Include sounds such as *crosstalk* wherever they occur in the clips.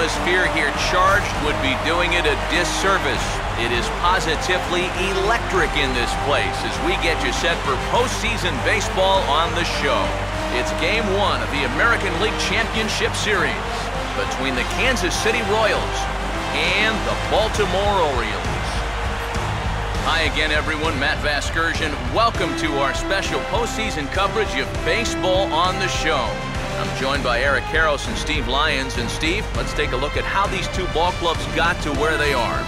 atmosphere here charged would be doing it a disservice. It is positively electric in this place as we get you set for postseason baseball on the show. It's game one of the American League Championship Series between the Kansas City Royals and the Baltimore Orioles. Hi again, everyone. Matt Vasgersian. Welcome to our special postseason coverage of baseball on the show. I'm joined by Eric Karros and Steve Lyons. And Steve, let's take a look at how these two ball clubs got to where they are.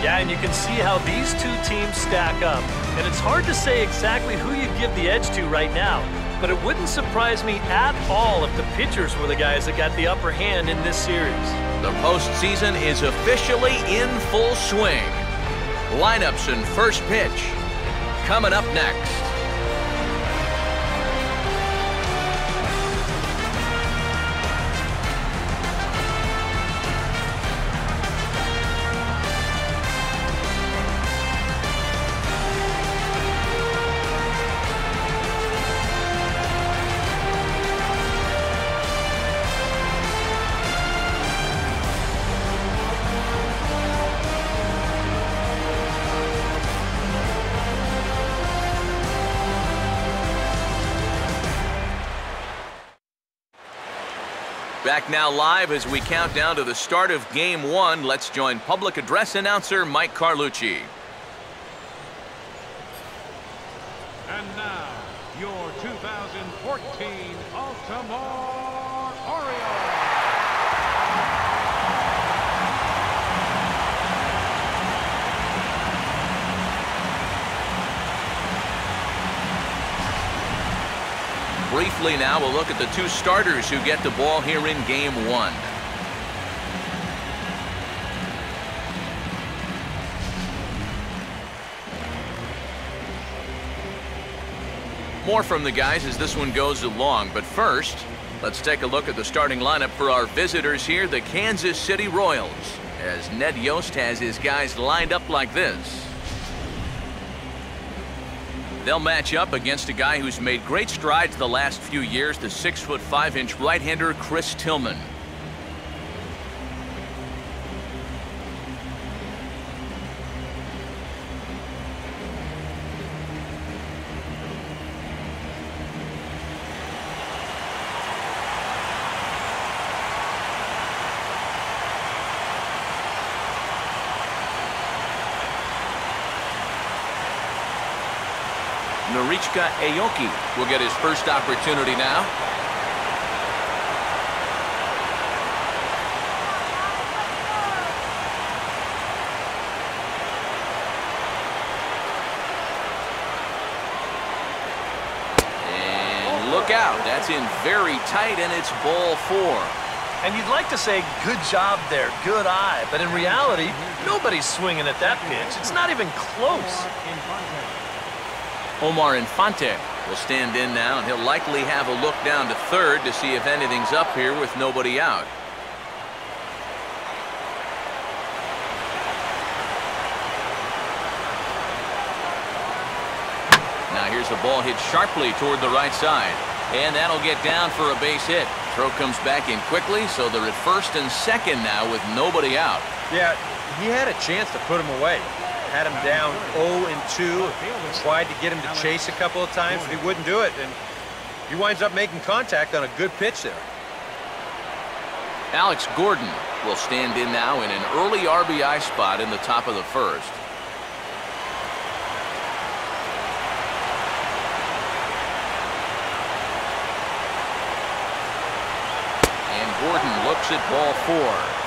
Yeah, and you can see how these two teams stack up. And it's hard to say exactly who you'd give the edge to right now. But it wouldn't surprise me at all if the pitchers were the guys that got the upper hand in this series. The postseason is officially in full swing. Lineups and first pitch coming up next. Back now live as we count down to the start of game one. Let's join public address announcer Mike Carlucci. And now, your 2014 Baltimore Orioles. Briefly now, we'll look at the two starters who get the ball here in game one. More from the guys as this one goes along, but first, let's take a look at the starting lineup for our visitors here, the Kansas City Royals, as Ned Yost has his guys lined up like this. They'll match up against a guy who's made great strides the last few years, the 6 foot 5 inch right-hander Chris Tillman. Aoki will get his first opportunity now. And look out. That's in very tight, and it's ball four. And you'd like to say, good job there, good eye. But in reality, nobody's swinging at that pitch. It's not even close. Omar Infante will stand in now, and he'll likely have a look down to third to see if anything's up here with nobody out. Now here's a ball hit sharply toward the right side. And that'll get down for a base hit. Throw comes back in quickly, so they're at first and second now with nobody out. Yeah, he had a chance to put him away. Had him down 0 and 2. Tried to get him to chase a couple of times, but he wouldn't do it. And he winds up making contact on a good pitch there. Alex Gordon will stand in now in an early RBI spot in the top of the first. And Gordon looks at ball four.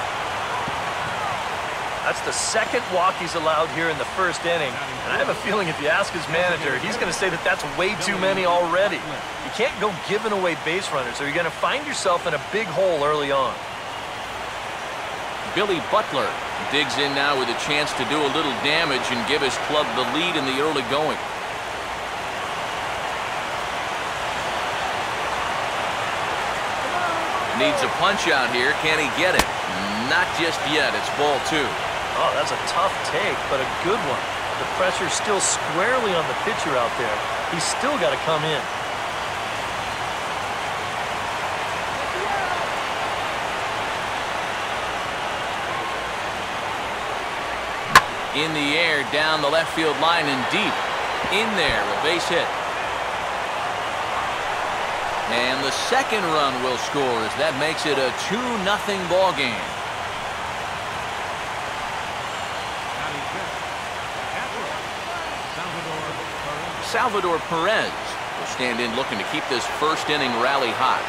That's the second walk he's allowed here in the first inning. And I have a feeling if you ask his manager, he's going to say that that's way too many already. You can't go giving away base runners or you're going to find yourself in a big hole early on. Billy Butler digs in now with a chance to do a little damage and give his club the lead in the early going. Needs a punch out here. Can he get it? Not just yet. It's ball two. Oh, that's a tough take, but a good one. The pressure's still squarely on the pitcher out there. He's still got to come in. In the air, down the left field line and deep. In there, a base hit. And the second run will score as that makes it a 2-0 ball game. Salvador Perez will stand in looking to keep this first inning rally hot.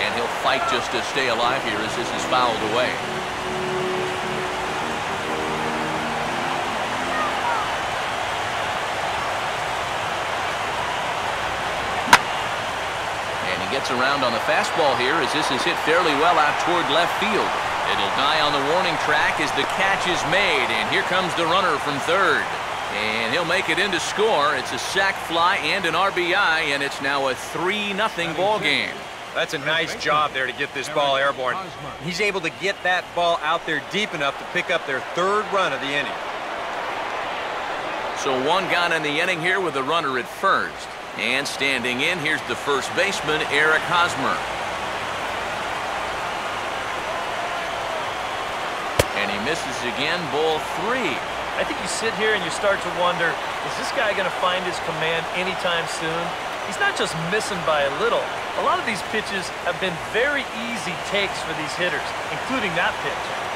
And he'll fight just to stay alive here as this is fouled away. Gets around on the fastball here as this is hit fairly well out toward left field. It'll die on the warning track as the catch is made, and here comes the runner from third. And he'll make it in to score. It's a sac fly and an RBI, and it's now a 3-0 ball game. That's a nice job there to get this ball airborne. He's able to get that ball out there deep enough to pick up their third run of the inning. So one gone in the inning here with a runner at first. And standing in, here's the first baseman, Eric Hosmer. And he misses again, ball three. I think you sit here and you start to wonder, is this guy going to find his command anytime soon? He's not just missing by a little. A lot of these pitches have been very easy takes for these hitters, including that pitch.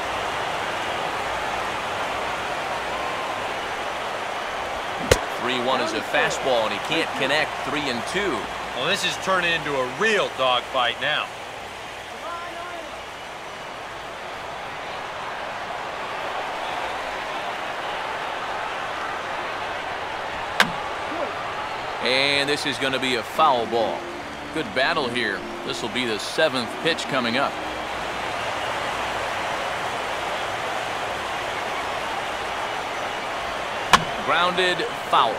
3-1 is a fastball, and he can't connect 3 and 2. Well, this is turning into a real dogfight now. And this is going to be a foul ball. Good battle here. This will be the seventh pitch coming up. Grounded foul.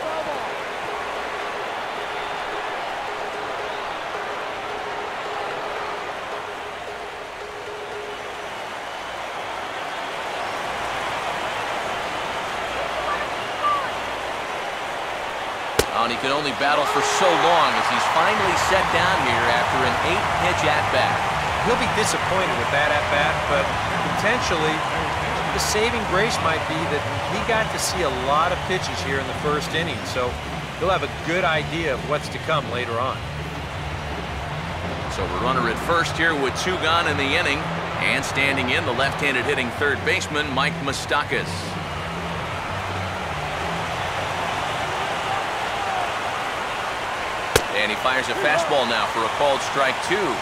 And he can only battle for so long as he's finally set down here after an eight-pitch at-bat. He'll be disappointed with that at-bat, but potentially the saving grace might be that he got to see a lot of pitches here in the first inning, so he'll have a good idea of what's to come later on. So we're runner at first here with two gone in the inning, and standing in the left-handed hitting third baseman, Mike Moustakas. And he fires a fastball now for a called strike two.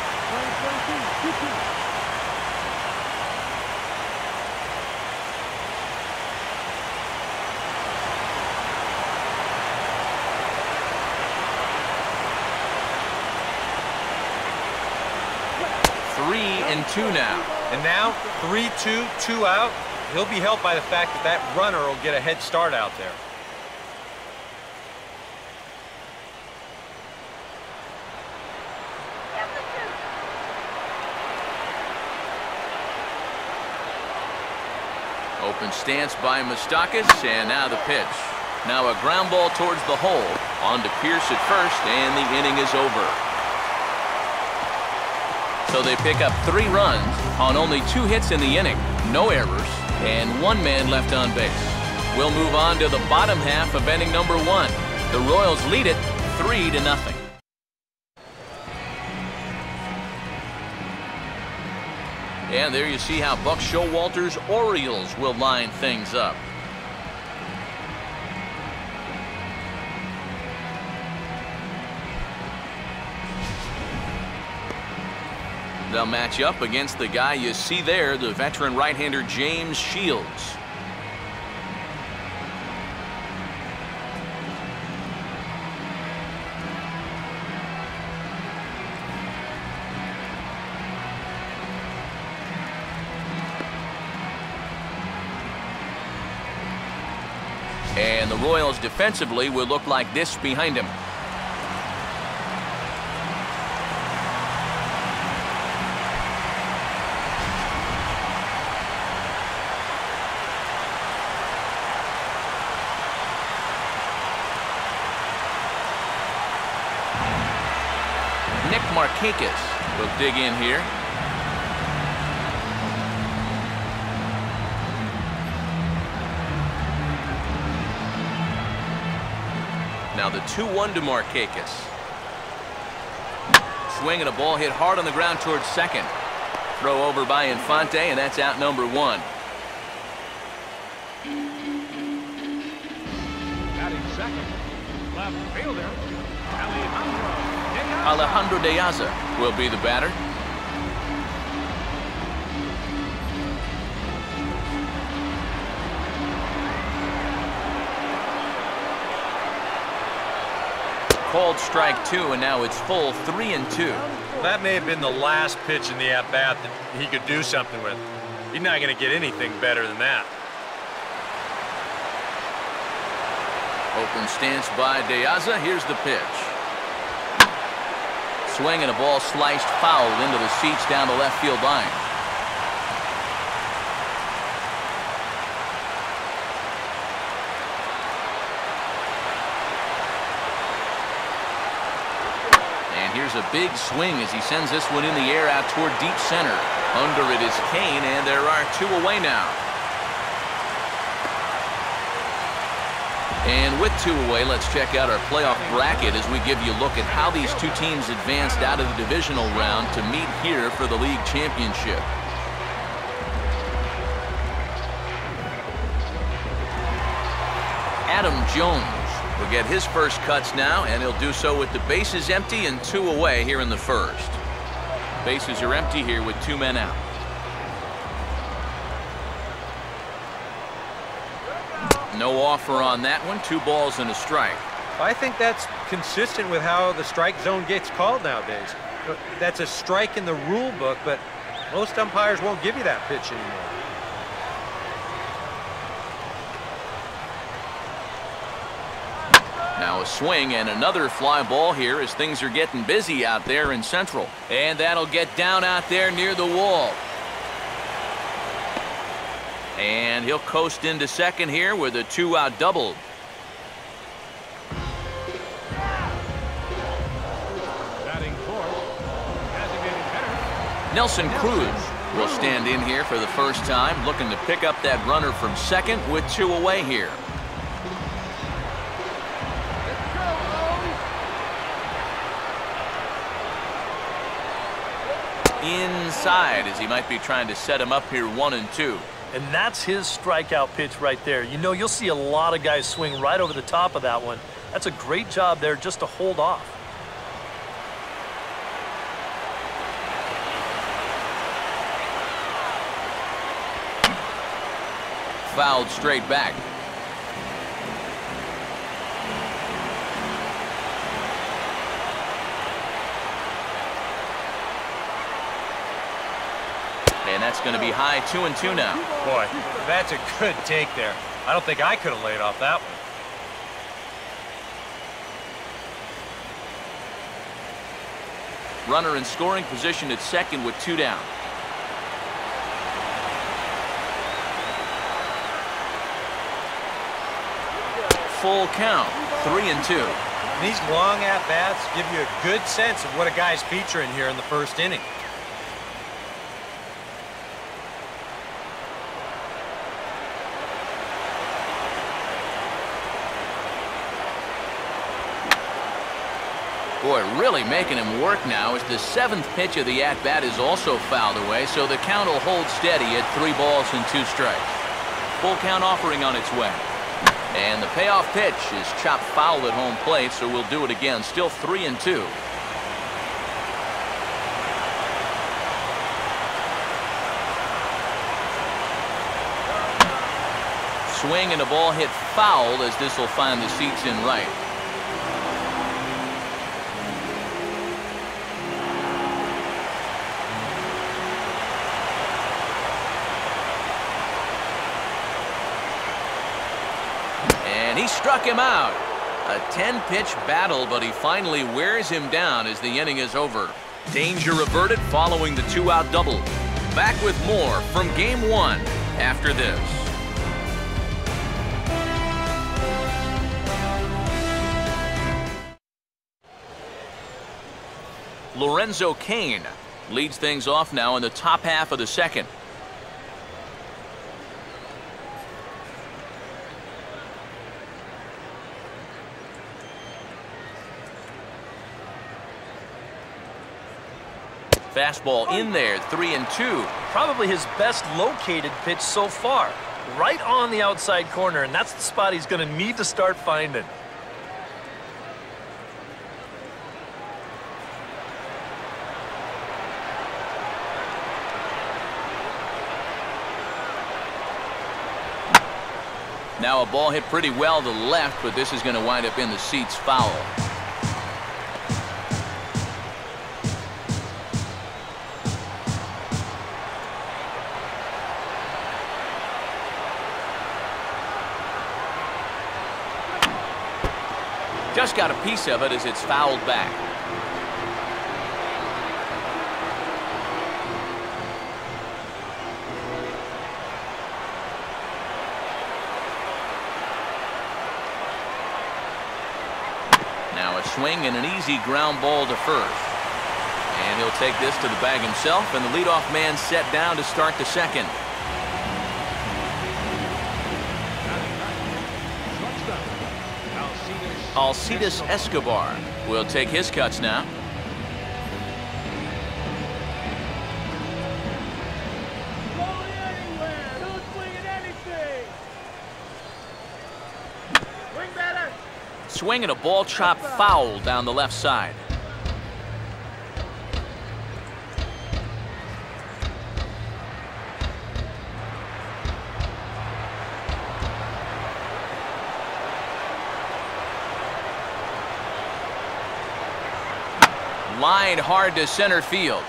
and two now. And now, 3-2, two out. He'll be helped by the fact that that runner will get a head start out there. Open stance by Moustakas, and now the pitch. Now a ground ball towards the hole. On to Pearce at first, and the inning is over. So they pick up three runs on only two hits in the inning, no errors, and one man left on base. We'll move on to the bottom half of inning number one. The Royals lead it three to nothing. And there you see how Buck Showalter's Orioles will line things up. They'll match up against the guy you see there, the veteran right-hander James Shields. And the Royals defensively will look like this behind him. Markakis will dig in here. Now the 2-1 to Markakis. Swing and a ball hit hard on the ground towards second. Throw over by Infante, and that's out number one. Alejandro Alejandro De Aza will be the batter. Called strike two, and now it's full three and two. That may have been the last pitch in the at-bat that he could do something with. He's not going to get anything better than that. Open stance by De Aza. Here's the pitch. Swing and a ball sliced foul into the seats down the left field line. And here's a big swing as he sends this one in the air out toward deep center. Under it is Cain, and there are two away now. And with two away, let's check out our playoff bracket as we give you a look at how these two teams advanced out of the divisional round to meet here for the league championship. Adam Jones will get his first cuts now, and he'll do so with the bases empty and two away here in the first. Bases are empty here with two men out. No offer on that one. Two balls and a strike. I think that's consistent with how the strike zone gets called nowadays. Uh, that's a strike in the rule book, but most umpires won't give you that pitch anymore. Now a swing and another fly ball here as things are getting busy out there in Central. And that'll get down out there near the wall. And he'll coast into second here with a two-out double. batting fourth, designated hitter, Nelson Cruz will stand in here for the first time, looking to pick up that runner from second with two away here. Inside as he might be trying to set him up here one and two. And that's his strikeout pitch right there. You know, you'll see a lot of guys swing right over the top of that one. That's a great job there just to hold off. Fouled straight back. Going to be high two and two now. Boy, that's a good take there. I don't think I could have laid off that one. Runner in scoring position at second with two down. Full count, three and two. These long at-bats give you a good sense of what a guy's featuring here in the first inning. Boy, really making him work now as the seventh pitch of the at-bat is also fouled away, so the count will hold steady at three balls and two strikes. Full count offering on its way. And the payoff pitch is chopped foul at home plate, so we'll do it again. Still three and two. Swing and a ball hit foul as this will find the seats in right. Struck him out. A 10-pitch battle, but he finally wears him down as the inning is over. Danger averted following the two-out double. Back with more from Game 1 after this. Lorenzo Cain leads things off now in the top half of the second. Fastball in there, three and two. Probably his best located pitch so far. Right on the outside corner, and that's the spot he's going to need to start finding. Now a ball hit pretty well to the left, but this is going to wind up in the seats foul. Got a piece of it as it's fouled back. Now a swing and an easy ground ball to first. And he'll take this to the bag himself, and the leadoff man set down to start the second. Alcides Escobar will take his cuts now. Swinging a ball chop foul down the left side. Line hard to center field.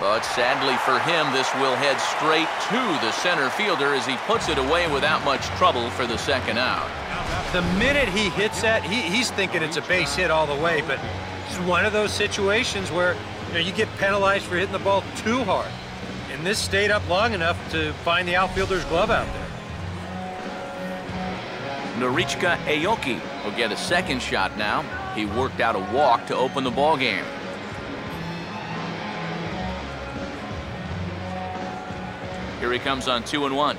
But sadly for him, this will head straight to the center fielder as he puts it away without much trouble for the second out. The minute he hits that, he, he's thinking it's a base hit all the way, but it's one of those situations where you, know, you get penalized for hitting the ball too hard. And this stayed up long enough to find the outfielder's glove out there. Norichika Aoki will get a second shot now. He worked out a walk to open the ball game. Here he comes on two and one.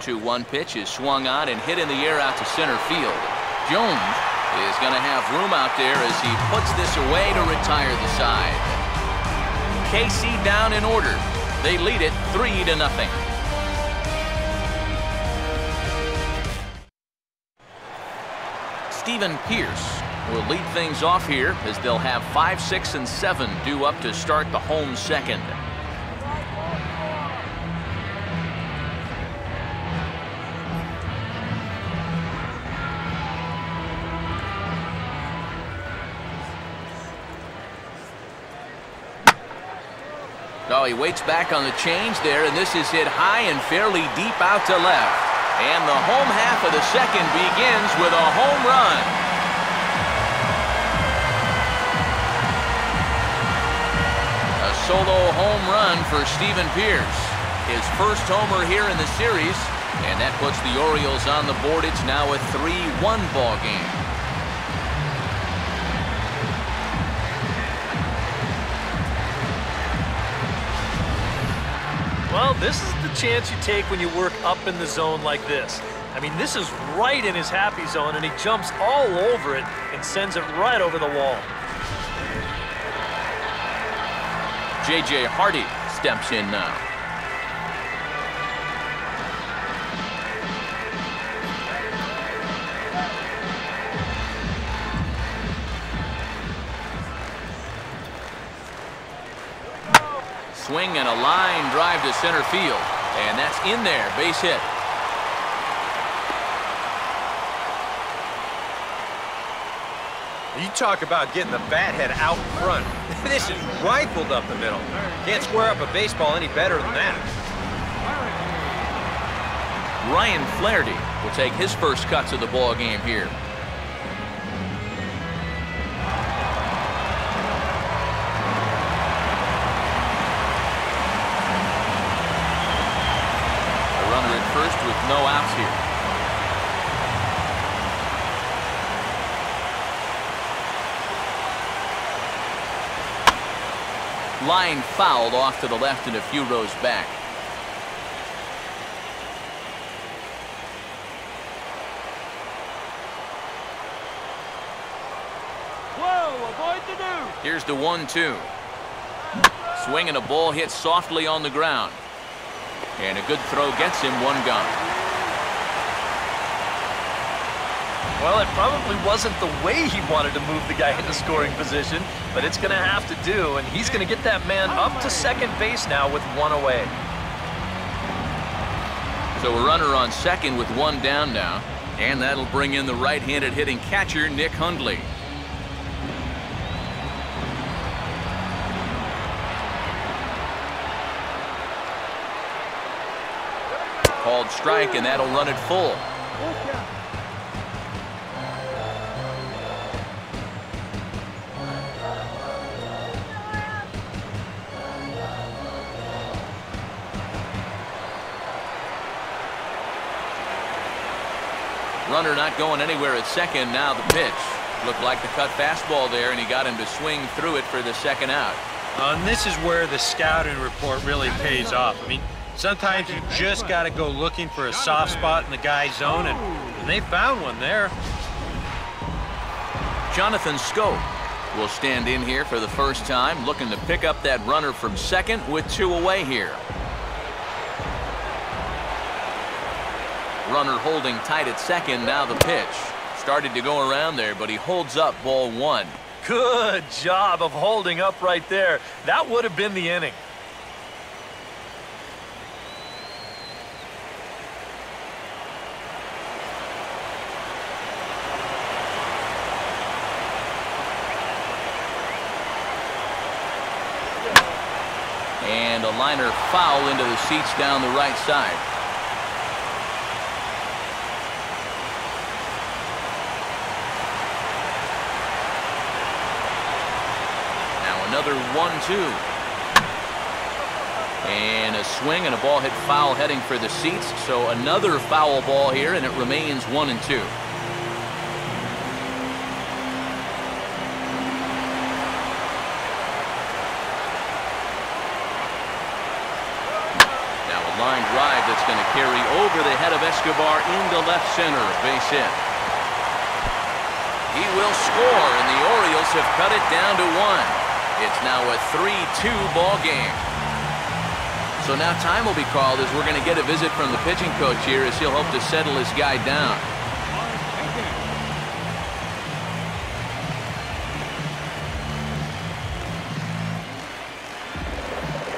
2-1 pitch is swung on and hit in the air out to center field. Jones is going to have room out there as he puts this away to retire the side. KC down in order. They lead it 3 to nothing. Stephen Pearce will lead things off here as they'll have 5, 6, and 7 due up to start the home second. Oh, he waits back on the change there, and this is hit high and fairly deep out to left. And the home half of the second begins with a home run. Solo home run for Stephen Pearce. His first homer here in the series, and that puts the Orioles on the board. It's now a 3-1 ball game. Well, this is the chance you take when you work up in the zone like this. I mean, this is right in his happy zone, and he jumps all over it and sends it right over the wall. J.J. Hardy steps in now. Swing and a line drive to center field. And that's in there, base hit. You talk about getting the bat head out front. *laughs* this is rifled up the middle. Can't square up a baseball any better than that. Ryan Flaherty will take his first cuts of the ball game here. A runner at first with no outs here. Line fouled off to the left and a few rows back. Here's the one-two. Swinging a ball hit softly on the ground. And a good throw gets him one gone. Well, it probably wasn't the way he wanted to move the guy into scoring position, but it's going to have to do, and he's going to get that man up to second base now with one away. So a runner on second with one down now, and that'll bring in the right-handed hitting catcher, Nick Hundley. Called strike, and that'll run it full. Runner not going anywhere at second. Now the pitch. Looked like the cut fastball there, and he got him to swing through it for the second out. Uh, and this is where the scouting report really pays off. I mean, Sometimes you just got to go looking for a soft spot in the guy's zone, and, and they found one there. Jonathan Schoop will stand in here for the first time, looking to pick up that runner from second with two away here. Runner holding tight at second, now the pitch. Started to go around there, but he holds up ball one. Good job of holding up right there. That would have been the inning. And a liner foul into the seats down the right side. Now another one-two. And a swing and a ball hit foul heading for the seats. So another foul ball here, and it remains one and two. line drive that's going to carry over the head of Escobar into the left center. Base hit. He will score, and the Orioles have cut it down to one. It's now a 3-2 ball game. So now time will be called as we're going to get a visit from the pitching coach here as he'll hope to settle his guy down.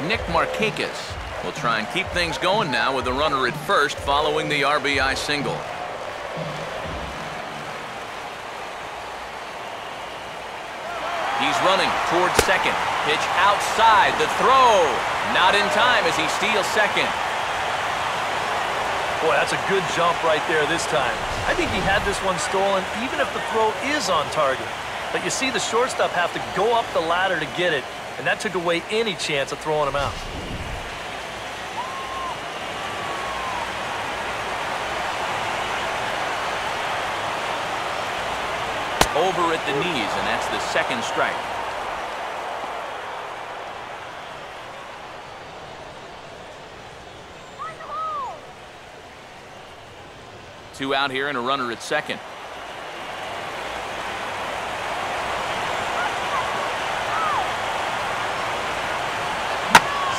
Nick Markakis will try and keep things going now with a runner at first following the RBI single. Running towards second. Pitch outside. The throw. Not in time as he steals second. Boy, that's a good jump right there this time. I think he had this one stolen even if the throw is on target. But you see the shortstop have to go up the ladder to get it, and that took away any chance of throwing him out. Over at the knees, and that's the second strike. Two out here and a runner at second.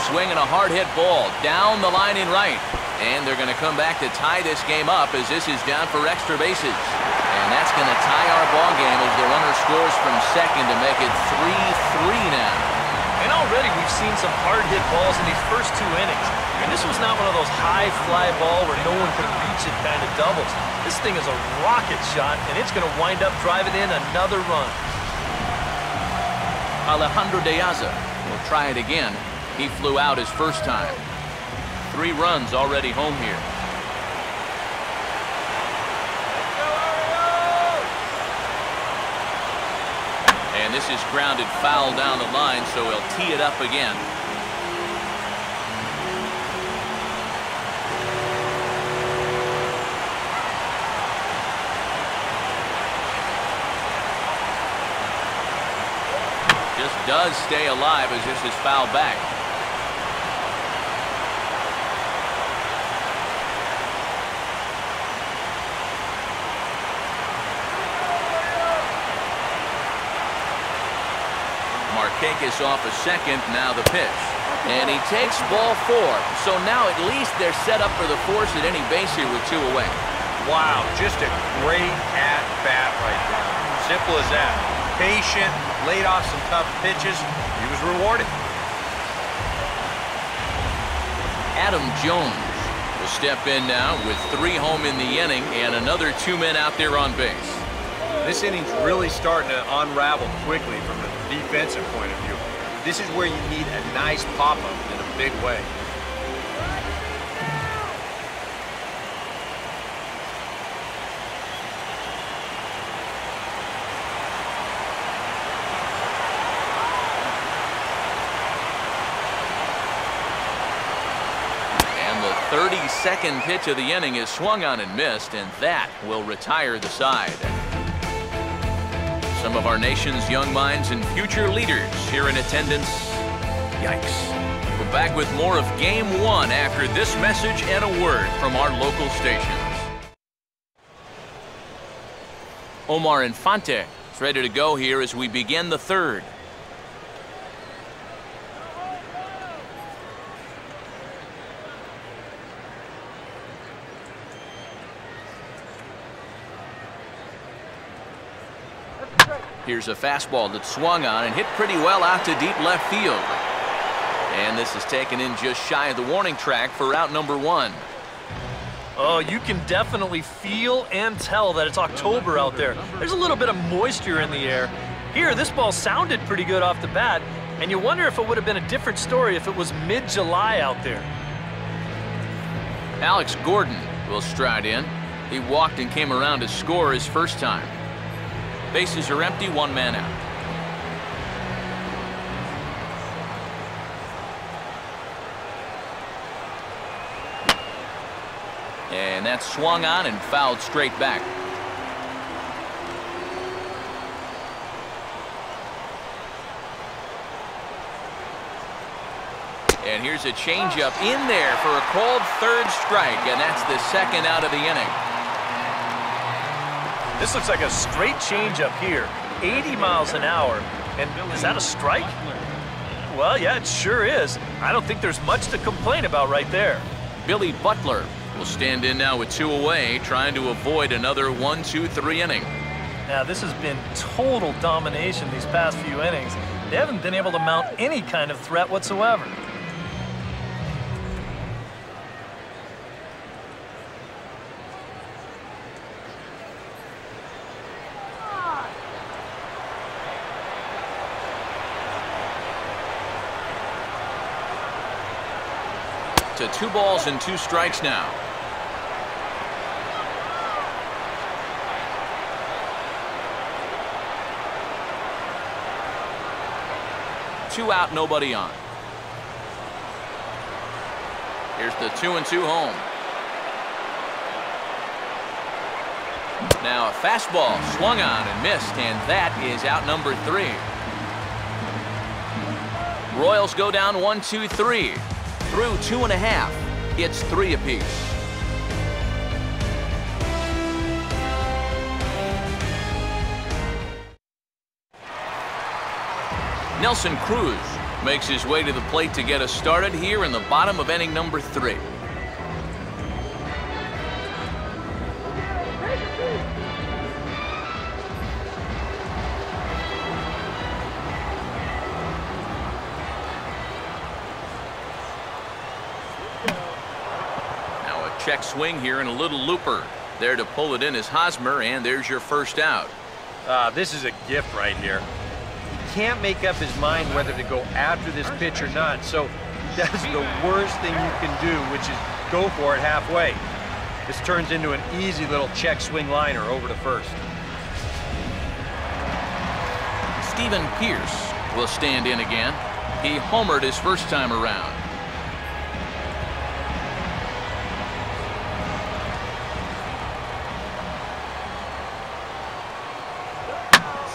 Swing Swinging a hard hit ball down the line in right. And they're going to come back to tie this game up as this is down for extra bases. That's going to tie our ball game as the runner scores from second to make it 3-3 now. And already we've seen some hard-hit balls in these first two innings. And this was not one of those high fly ball where no one could reach it kind of doubles. This thing is a rocket shot, and it's going to wind up driving in another run. Alejandro De Aza will try it again. He flew out his first time. Three runs already home here. This is grounded foul down the line, so he'll tee it up again. Just does stay alive as this is fouled back. Markakis off a second, now the pitch. And he takes ball four. So now at least they're set up for the force at any base here with two away. Wow, just a great at-bat right there. Simple as that. Patient, laid off some tough pitches. He was rewarded. Adam Jones will step in now with three home in the inning and another two men out there on base. This inning's really starting to unravel quickly from defensive point of view. This is where you need a nice pop-up in a big way. And the 32nd pitch of the inning is swung on and missed, and that will retire the side. Some of our nation's young minds and future leaders here in attendance. Yikes. We're back with more of Game 1 after this message and a word from our local stations. Omar Infante is ready to go here as we begin the third. Here's a fastball that swung on and hit pretty well out to deep left field. And this is taken in just shy of the warning track for out number one. Oh, you can definitely feel and tell that it's October out there. There's a little bit of moisture in the air. Here, this ball sounded pretty good off the bat, and you wonder if it would have been a different story if it was mid-July out there. Alex Gordon will stride in. He walked and came around to score his first time. Bases are empty, one man out. And that swung on and fouled straight back. And here's a changeup in there for a called third strike, and that's the second out of the inning. This looks like a straight changeup here, 80 miles an hour. And is that a strike? Well, yeah, it sure is. I don't think there's much to complain about right there. Billy Butler will stand in now with two away, trying to avoid another one, two, three inning. Now, this has been total domination these past few innings. They haven't been able to mount any kind of threat whatsoever. To two balls and two strikes now. Two out, nobody on. Here's the two and two home. Now a fastball swung on and missed, and that is out number three. Royals go down one, two, three. Through two and a half. It's three apiece. Nelson Cruz makes his way to the plate to get us started here in the bottom of inning number three. Swing here and a little looper. There to pull it in is Hosmer, and there's your first out. Uh, this is a gift right here. He can't make up his mind whether to go after this pitch or not, so *laughs* he does the worst thing you can do, which is go for it halfway. This turns into an easy little check swing liner over to first. Stephen Pearce will stand in again. He homered his first time around.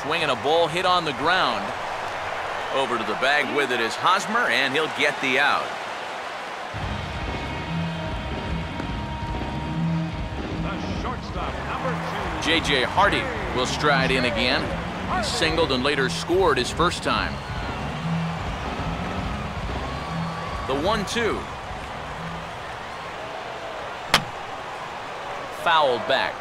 Swinging a ball hit on the ground. Over to the bag with it is Hosmer, and he'll get the out. The shortstop, number two. J.J. Hardy will stride in again. He singled and later scored his first time. The 1-2. Fouled back.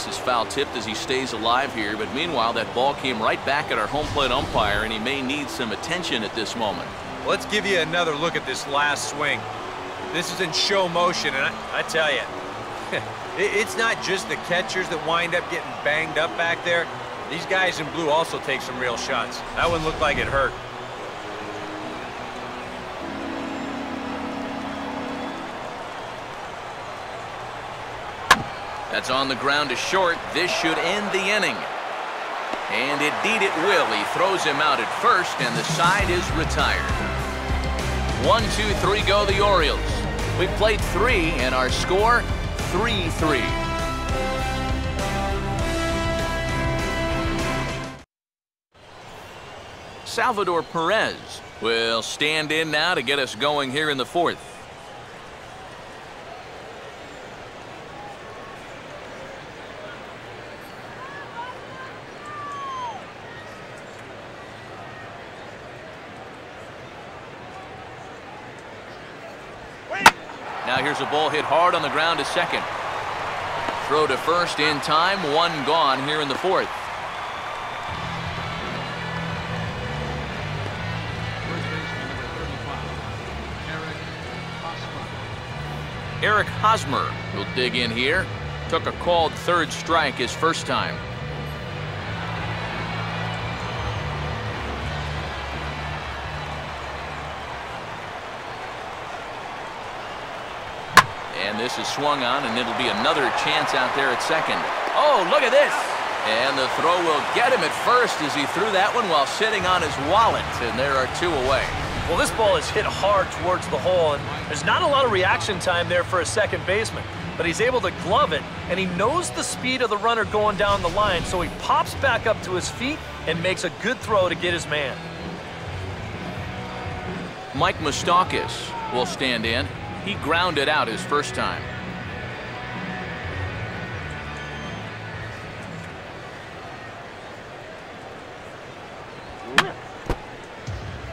This is foul tipped as he stays alive here. But meanwhile, that ball came right back at our home plate umpire, and he may need some attention at this moment. Let's give you another look at this last swing. This is in show motion, and I, I tell you, *laughs* it's not just the catchers that wind up getting banged up back there. These guys in blue also take some real shots. That one looked like it hurt. That's on the ground to short. This should end the inning. And indeed it will. He throws him out at first, and the side is retired. One, two, three go the Orioles. We've played three, and our score, 3-3. Salvador Perez will stand in now to get us going here in the fourth. Now here's a ball hit hard on the ground to second. Throw to first in time, one gone here in the fourth. First baseman, number 35, Eric Hosmer. Eric Hosmer will dig in here. Took a called third strike his first time. This is swung on, and it'll be another chance out there at second. Oh, look at this. And the throw will get him at first as he threw that one while sitting on his wallet. And there are two away. Well, this ball is hit hard towards the hole, and there's not a lot of reaction time there for a second baseman. But he's able to glove it, and he knows the speed of the runner going down the line, so he pops back up to his feet and makes a good throw to get his man. Mike Moustakas will stand in. He grounded out his first time.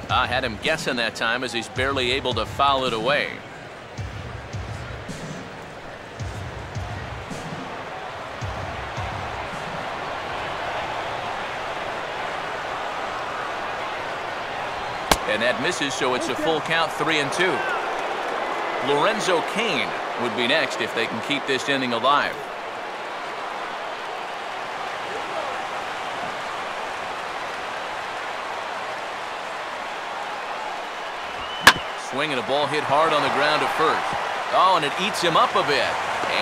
I had him guessing that time as he's barely able to foul it away. And that misses, so it's a full count, three and two. Lorenzo Cain would be next if they can keep this inning alive. Swinging a ball hit hard on the ground at first. Oh, and it eats him up a bit.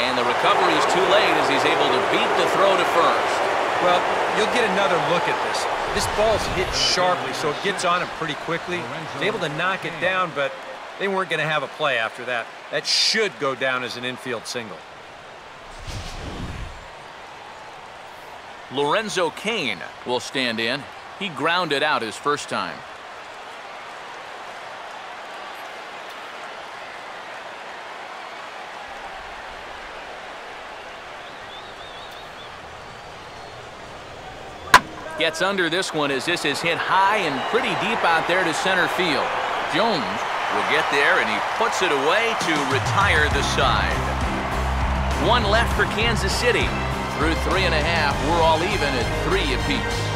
And the recovery is too late as he's able to beat the throw to first. Well, you'll get another look at this. This ball's hit sharply, so it gets on him pretty quickly. He's able to knock it down, but they weren't going to have a play after that. That should go down as an infield single. Lorenzo Cain will stand in. He grounded out his first time. Gets under this one as this is hit high and pretty deep out there to center field. Jones will get there and he puts it away to retire the side. One left for Kansas City. Through three and a half, we're all even at three apiece.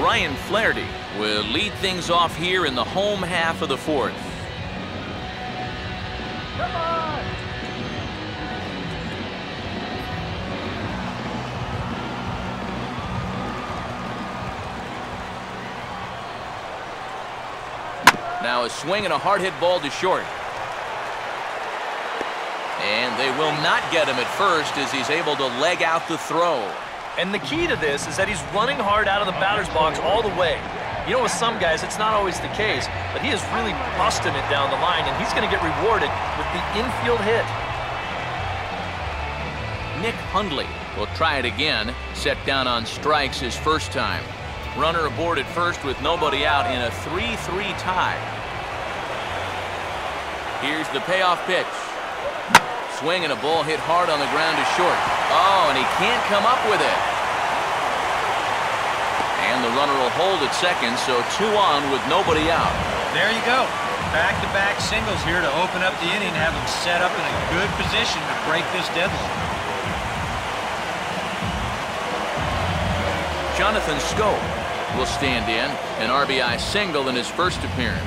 Ryan Flaherty will lead things off here in the home half of the fourth. Now a swing and a hard hit ball to short. And they will not get him at first as he's able to leg out the throw. And the key to this is that he's running hard out of the batter's box all the way. You know, with some guys, it's not always the case, but he is really busting it down the line, and he's going to get rewarded with the infield hit. Nick Hundley will try it again, set down on strikes his first time. Runner aboard at first with nobody out in a 3-3 tie. Here's the payoff pitch. Swing and a ball hit hard on the ground to short. Oh, and he can't come up with it. And the runner will hold at second, so two on with nobody out. There you go. Back-to-back -back singles here to open up the inning, and have him set up in a good position to break this deadlock. Jonathan Schoop will stand in, an RBI single in his first appearance.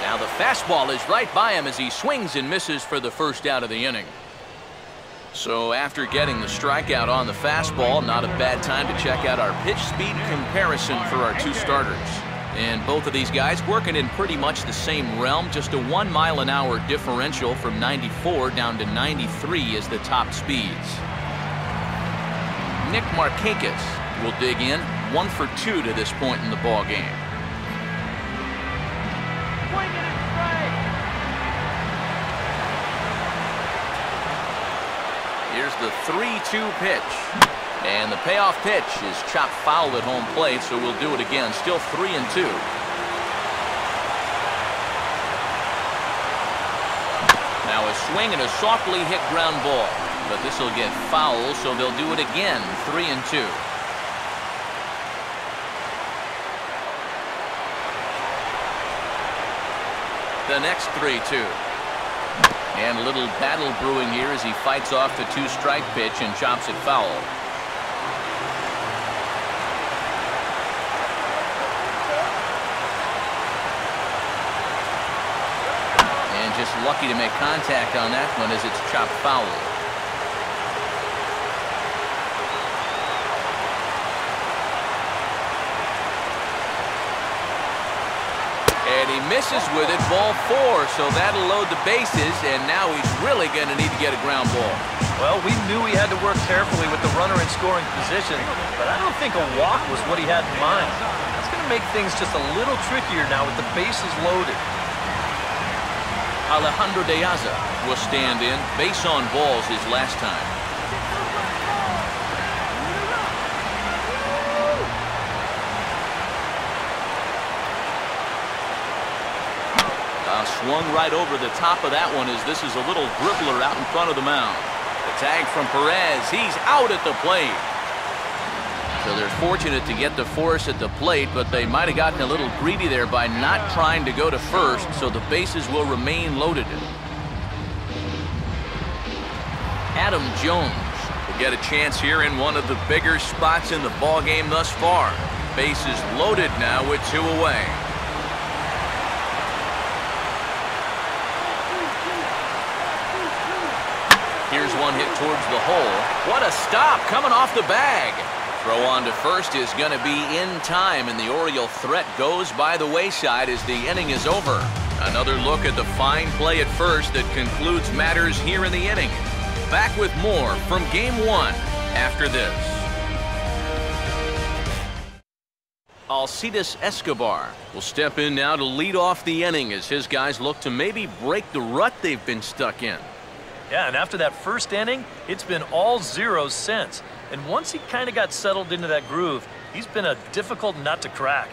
Now the fastball is right by him as he swings and misses for the first out of the inning. So after getting the strikeout on the fastball, not a bad time to check out our pitch speed comparison for our two starters. And both of these guys working in pretty much the same realm, just a one mile an hour differential from 94 down to 93 is the top speeds. Nick Markakis will dig in, one for two to this point in the ball game. Here's the 3-2 pitch. And the payoff pitch is chopped foul at home plate, so we'll do it again. Still 3 and 2. Now a swing and a softly hit ground ball. But this will get foul, so they'll do it again. 3 and 2. The next 3-2. And a little battle brewing here as he fights off the two-strike pitch and chops it foul. And just lucky to make contact on that one as it's chopped foul. And he misses with it, ball four, so that'll load the bases, and now he's really going to need to get a ground ball. Well, we knew he had to work carefully with the runner in scoring position, but I don't think a walk was what he had in mind. That's going to make things just a little trickier now with the bases loaded. Alejandro De Aza will stand in, base on balls his last time. Uh, swung right over the top of that one as this is a little dribbler out in front of the mound. The tag from Perez. He's out at the plate. So they're fortunate to get the force at the plate, but they might have gotten a little greedy there by not trying to go to first, so the bases will remain loaded. Adam Jones will get a chance here in one of the bigger spots in the ball game thus far. Bases loaded now with two away. Here's one hit towards the hole. What a stop coming off the bag. Throw on to first is going to be in time, and the Oriole threat goes by the wayside as the inning is over. Another look at the fine play at first that concludes matters here in the inning. Back with more from Game 1 after this. Alcides Escobar will step in now to lead off the inning as his guys look to maybe break the rut they've been stuck in. Yeah, and after that first inning, it's been all zeros since. And once he kind of got settled into that groove, he's been a difficult nut to crack.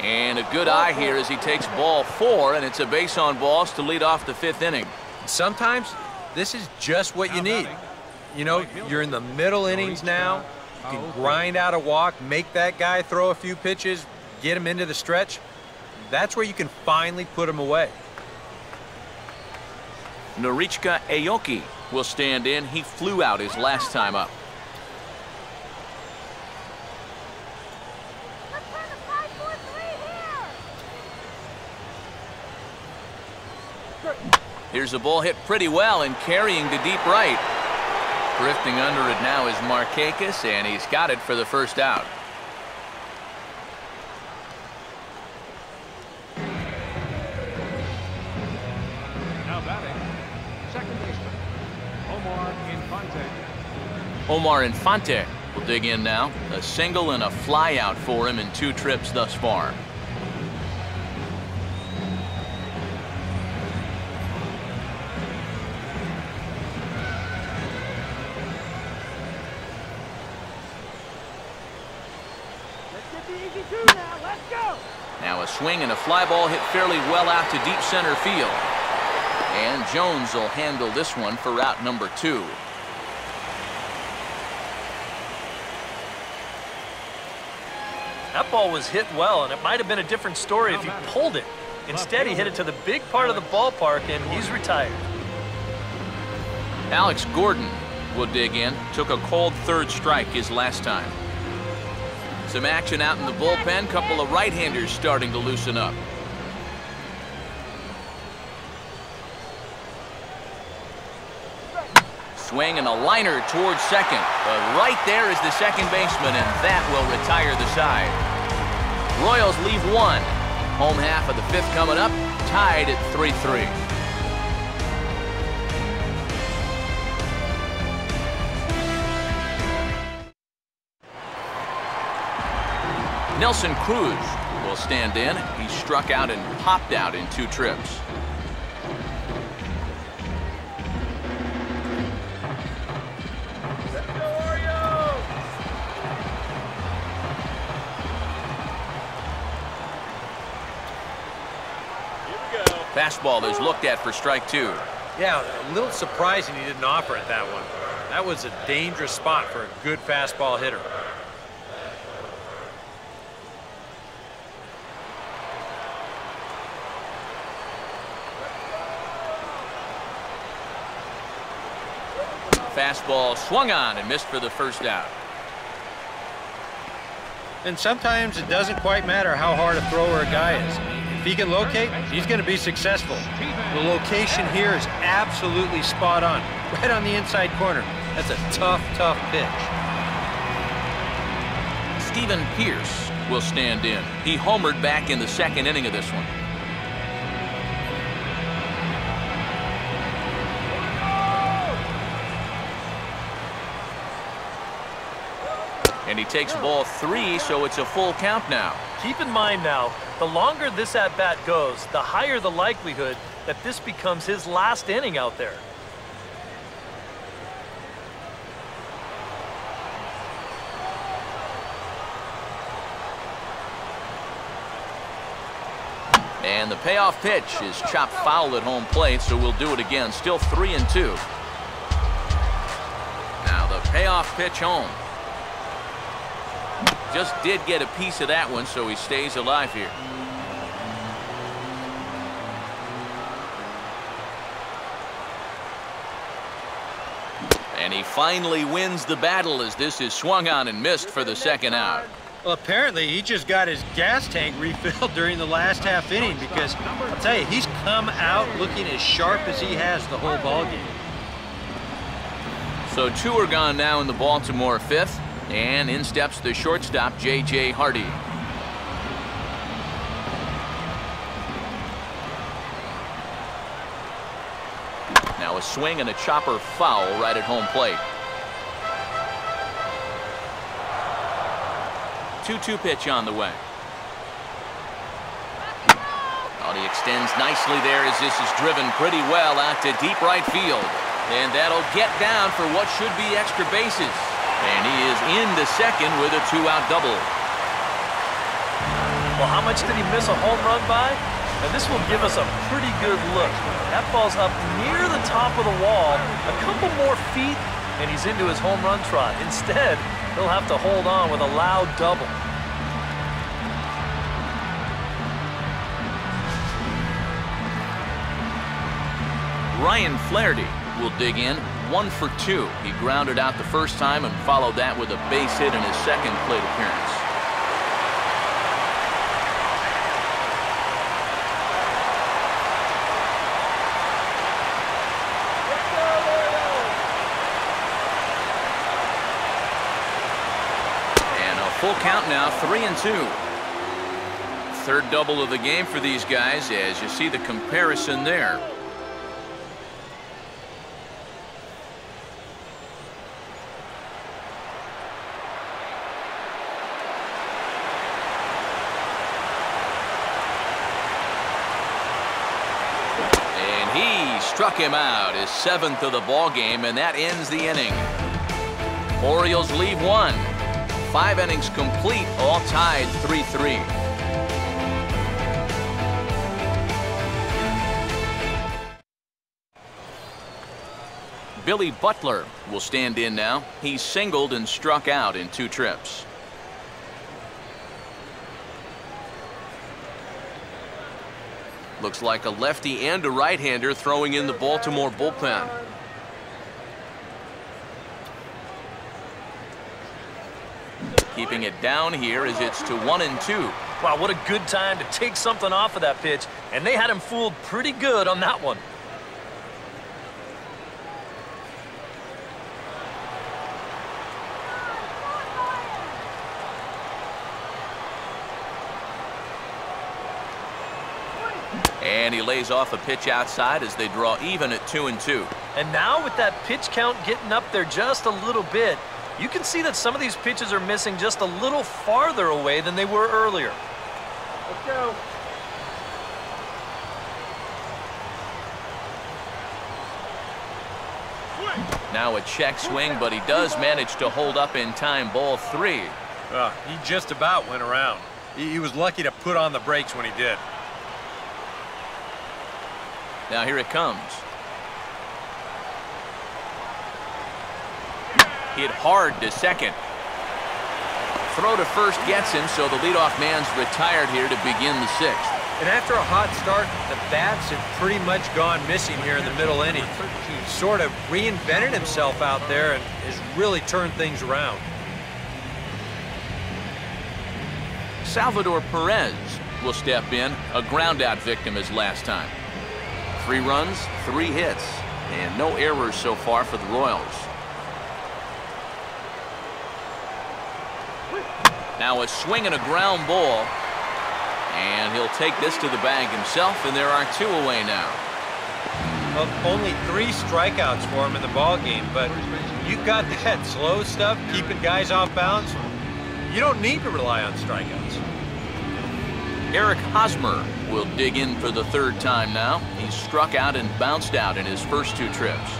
And a good eye here as he takes ball four, and it's a base on balls to lead off the fifth inning. Sometimes this is just what you need. You know, you're in the middle innings now. You can grind out a walk, make that guy throw a few pitches, get him into the stretch. That's where you can finally put him away. Norichika Aoki will stand in. He flew out his last time up. Here's the ball hit pretty well and carrying to deep right. Drifting under it now is Markakis, and he's got it for the first out. Now batting, second baseman, Omar Infante. Omar Infante will dig in now. A single and a flyout for him in two trips thus far. Swing and a fly ball hit fairly well out to deep center field. And Jones will handle this one for route number two. That ball was hit well, and it might have been a different story if he pulled it. Instead, he hit it to the big part of the ballpark, and he's retired. Alex Gordon will dig in. Took a cold third strike his last time. Some action out in the bullpen. Couple of right-handers starting to loosen up. Swing and a liner towards second. But right there is the second baseman, and that will retire the side. Royals leave one. Home half of the fifth coming up, tied at 3-3. Nelson Cruz will stand in. He struck out and popped out in two trips. Fastball is looked at for strike two. Yeah, a little surprising he didn't offer at that one. That was a dangerous spot for a good fastball hitter. Fastball swung on and missed for the first out. And sometimes it doesn't quite matter how hard a thrower a guy is. If he can locate, he's going to be successful. The location here is absolutely spot on, *laughs* right on the inside corner. That's a tough, tough pitch. Stephen Pearce will stand in. He homered back in the second inning of this one. And he takes ball three, so it's a full count now. Keep in mind now, the longer this at-bat goes, the higher the likelihood that this becomes his last inning out there. And the payoff pitch is chopped foul at home plate, so we'll do it again. Still three and two. Now the payoff pitch home. Just did get a piece of that one, so he stays alive here. And he finally wins the battle as this is swung on and missed for the second out. Well, apparently he just got his gas tank *laughs* refilled during the last half inning because I'll tell you, he's come out looking as sharp as he has the whole ball game. So two are gone now in the Baltimore fifth. And in steps the shortstop, J.J. Hardy. Now a swing and a chopper foul right at home plate. 2-2 pitch on the way. Hardy extends nicely there as this is driven pretty well out to deep right field. And that'll get down for what should be extra bases. And he is into second with a two-out double. Well, how much did he miss a home run by? And this will give us a pretty good look. That ball's up near the top of the wall, a couple more feet, and he's into his home run trot. Instead, he'll have to hold on with a loud double. Ryan Flaherty will dig in one for two. He grounded out the first time and followed that with a base hit in his second plate appearance. And a full count now, three and two. Third double of the game for these guys as you see the comparison there. Him out, his seventh of the ball game, and that ends the inning. Orioles leave one. Five innings complete, all tied 3-3. Billy Butler will stand in now. He singled and struck out in two trips. Looks like a lefty and a right-hander throwing in the Baltimore bullpen. Keeping it down here as it's to one and two. Wow, what a good time to take something off of that pitch. And they had him fooled pretty good on that one. And he lays off a pitch outside as they draw even at two and two. And now with that pitch count getting up there just a little bit, you can see that some of these pitches are missing just a little farther away than they were earlier. Let's go. Now a check swing, but he does manage to hold up in time ball three. Uh, he just about went around. He, he was lucky to put on the brakes when he did. Now here it comes. Hit hard to second. Throw to first gets him, so the leadoff man's retired here to begin the sixth. And after a hot start, the bats have pretty much gone missing here in the middle inning. He sort of reinvented himself out there and has really turned things around. Salvador Perez will step in, a groundout victim as last time. Three runs, three hits, and no errors so far for the Royals. Now a swing and a ground ball. And he'll take this to the bag himself, and there are two away now. Well, only three strikeouts for him in the ball game, but you've got *laughs* that slow stuff, keeping guys off balance. You don't need to rely on strikeouts. Eric Hosmer will dig in for the third time now. He's struck out and bounced out in his first two trips.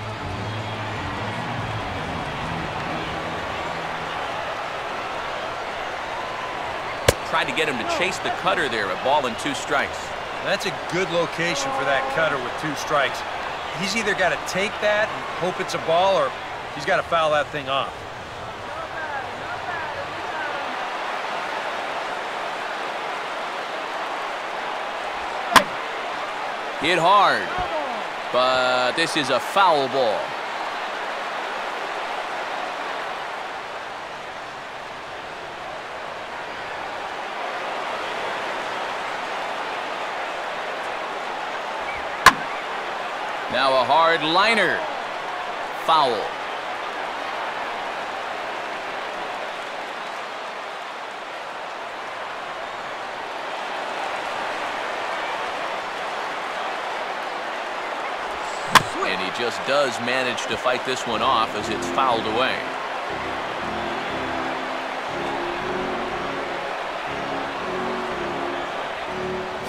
Tried to get him to chase the cutter there, a ball and two strikes. That's a good location for that cutter with two strikes. He's either got to take that and hope it's a ball or he's got to foul that thing off. Hit hard, but this is a foul ball. Now a hard liner. Foul. And he just does manage to fight this one off as it's fouled away.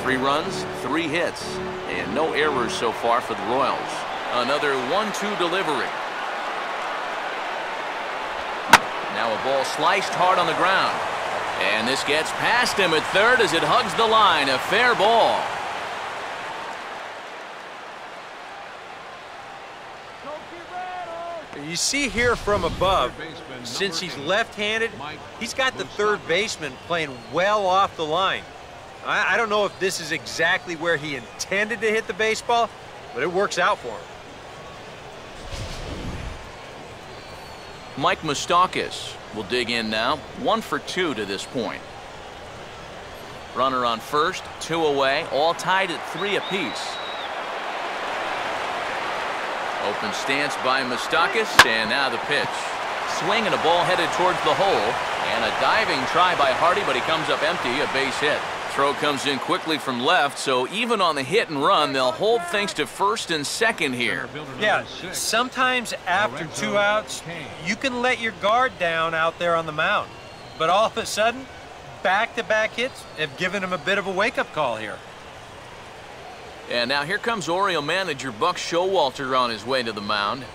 Three runs, three hits, and no errors so far for the Royals. Another 1-2 delivery. Now a ball sliced hard on the ground. And this gets past him at third as it hugs the line. A fair ball. You see here from above, since he's left-handed, he's got the third baseman playing well off the line. I, I don't know if this is exactly where he intended to hit the baseball, but it works out for him. Mike Moustakas will dig in now. One for two to this point. Runner on first, two away, all tied at three apiece. Open stance by Moustakas, and now the pitch. Swing and a ball headed towards the hole. And a diving try by Hardy, but he comes up empty, a base hit. Throw comes in quickly from left, so even on the hit and run, they'll hold things to first and second here. Yeah, sometimes after two outs, you can let your guard down out there on the mound. But all of a sudden, back-to-back hits have given him a bit of a wake-up call here. And now here comes Oriole manager Buck Showalter on his way to the mound.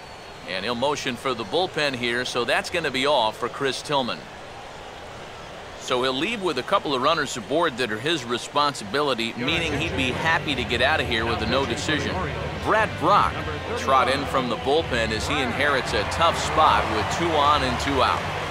And he'll motion for the bullpen here, so that's going to be all for Chris Tillman. So he'll leave with a couple of runners aboard that are his responsibility, meaning he'd be happy to get out of here with a no decision. Brad Brach trot in from the bullpen as he inherits a tough spot with two on and two out.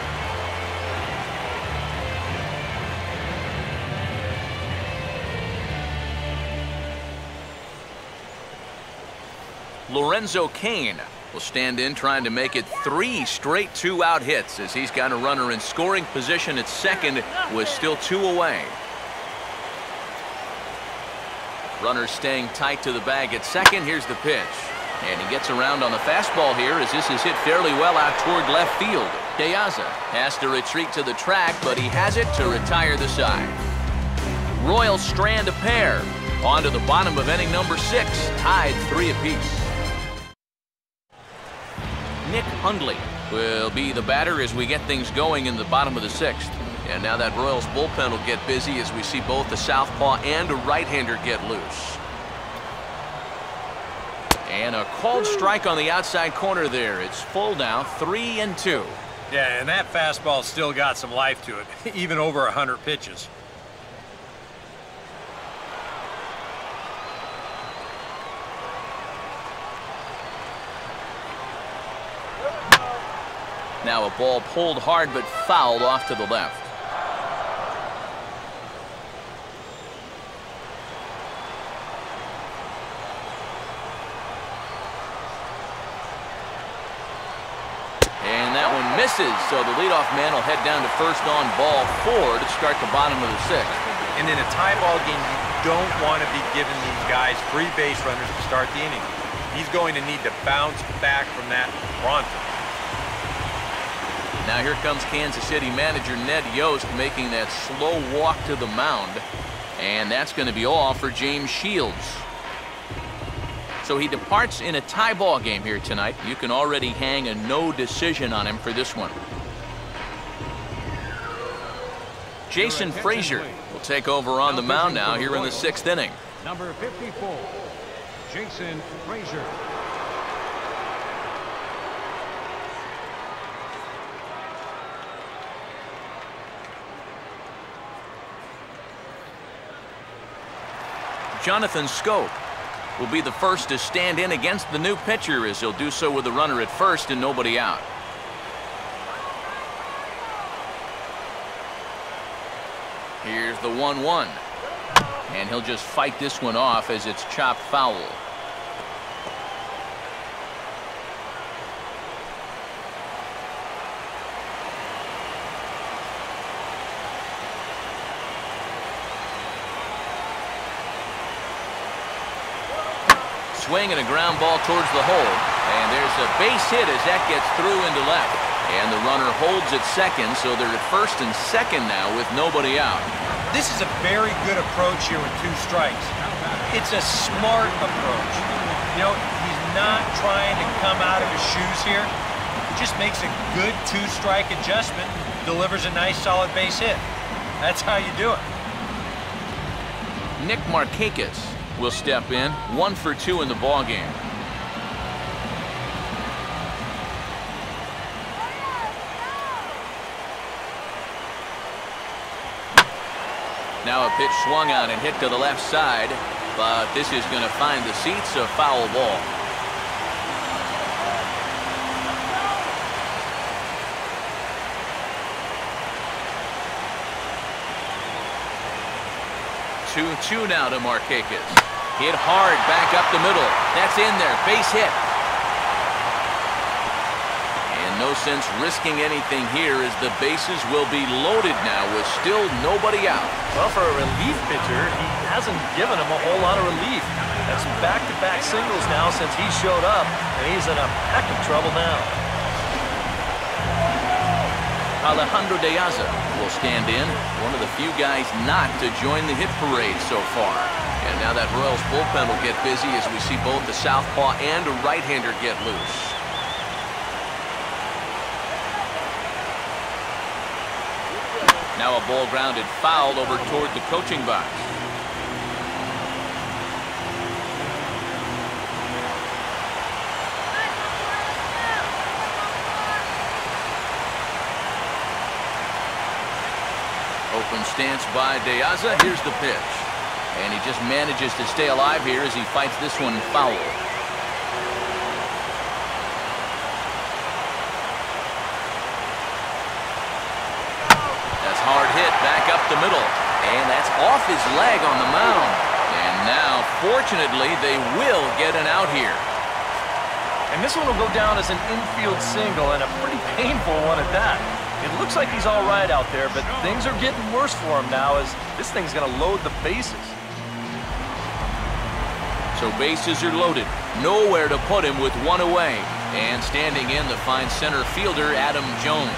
Lorenzo Cain will stand in trying to make it three straight two-out hits as he's got a runner in scoring position at second with still two away. Runner staying tight to the bag at second. Here's the pitch. And he gets around on the fastball here as this is hit fairly well out toward left field. De Aza has to retreat to the track, but he has it to retire the side. Royals strand a pair. On to the bottom of inning number six, tied three apiece. Nick Hundley will be the batter as we get things going in the bottom of the sixth. And now that Royals bullpen will get busy as we see both the southpaw and a right-hander get loose. And a called strike on the outside corner there. It's full now, three and two. Yeah, and that fastball still got some life to it, *laughs* even over 100 pitches. Now a ball pulled hard but fouled off to the left. And that one misses, so the leadoff man will head down to first on ball four to start the bottom of the sixth. And in a tie ball game, you don't want to be giving these guys free base runners to start the inning. He's going to need to bounce back from that pronto. Now here comes Kansas City manager Ned Yost making that slow walk to the mound. And that's going to be all for James Shields. So he departs in a tie ball game here tonight. You can already hang a no decision on him for this one. Jason Frasor will take over on the mound now here in the sixth inning. Number 54, Jason Frasor. Jonathan Schoop will be the first to stand in against the new pitcher as he'll do so with a runner at first and nobody out. Here's the 1-1. And he'll just fight this one off as it's chopped foul. Swing and a ground ball towards the hole. And there's a base hit as that gets through into left. And the runner holds at second, so they're at first and second now with nobody out. This is a very good approach here with two strikes. It's a smart approach. You know, he's not trying to come out of his shoes here. He just makes a good two-strike adjustment, delivers a nice solid base hit. That's how you do it. Nick Markakis will step in. One for two in the ball game. Now a pitch swung on and hit to the left side, but this is going to find the seats a foul ball. Two-two now to Markakis. Hit hard back up the middle. That's in there. Base hit. And no sense risking anything here as the bases will be loaded now with still nobody out. Well, for a relief pitcher, he hasn't given him a whole lot of relief. That's some back-to-back -back singles now since he showed up, and he's in a heck of trouble now. Alejandro De Aza will stand in, one of the few guys not to join the hit parade so far. And now that Royals bullpen will get busy as we see both the southpaw and a right-hander get loose. Now a ball grounded foul over toward the coaching box. Open stance by De Aza. Here's the pitch. And he just manages to stay alive here as he fights this one foul. That's hard hit back up the middle. And that's off his leg on the mound. And now, fortunately, they will get an out here. And this one will go down as an infield single and a pretty painful one at that. It looks like he's all right out there, but things are getting worse for him now as this thing's going to load the bases. So bases are loaded. Nowhere to put him with one away. And standing in the fine center fielder, Adam Jones.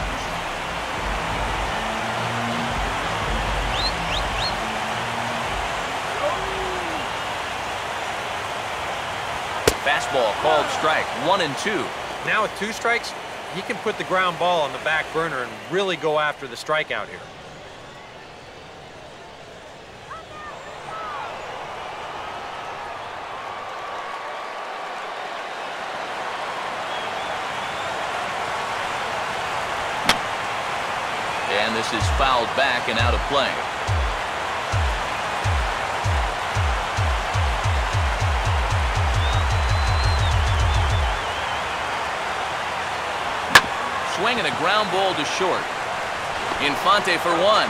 Fastball called strike, one and two. Now with two strikes, he can put the ground ball on the back burner and really go after the strikeout here. And this is fouled back and out of play. Swinging a ground ball to short. Infante for one.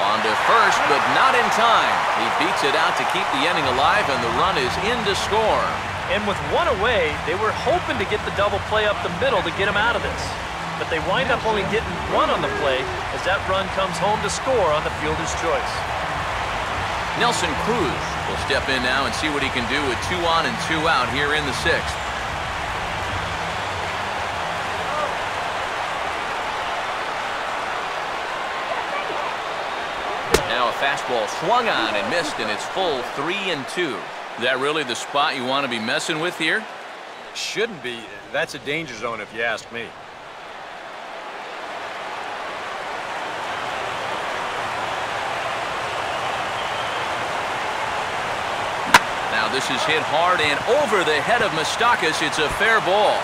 On to first, but not in time. He beats it out to keep the inning alive, and the run is in to score. And with one away, they were hoping to get the double play up the middle to get him out of this. But they wind up only getting one on the play as that run comes home to score on the fielder's choice. Nelson Cruz will step in now and see what he can do with two on and two out here in the sixth. Now a fastball swung on and missed, and it's full three and two. Is that really the spot you want to be messing with here? Shouldn't be. That's a danger zone if you ask me. Now this is hit hard and over the head of Moustakas. It's a fair ball.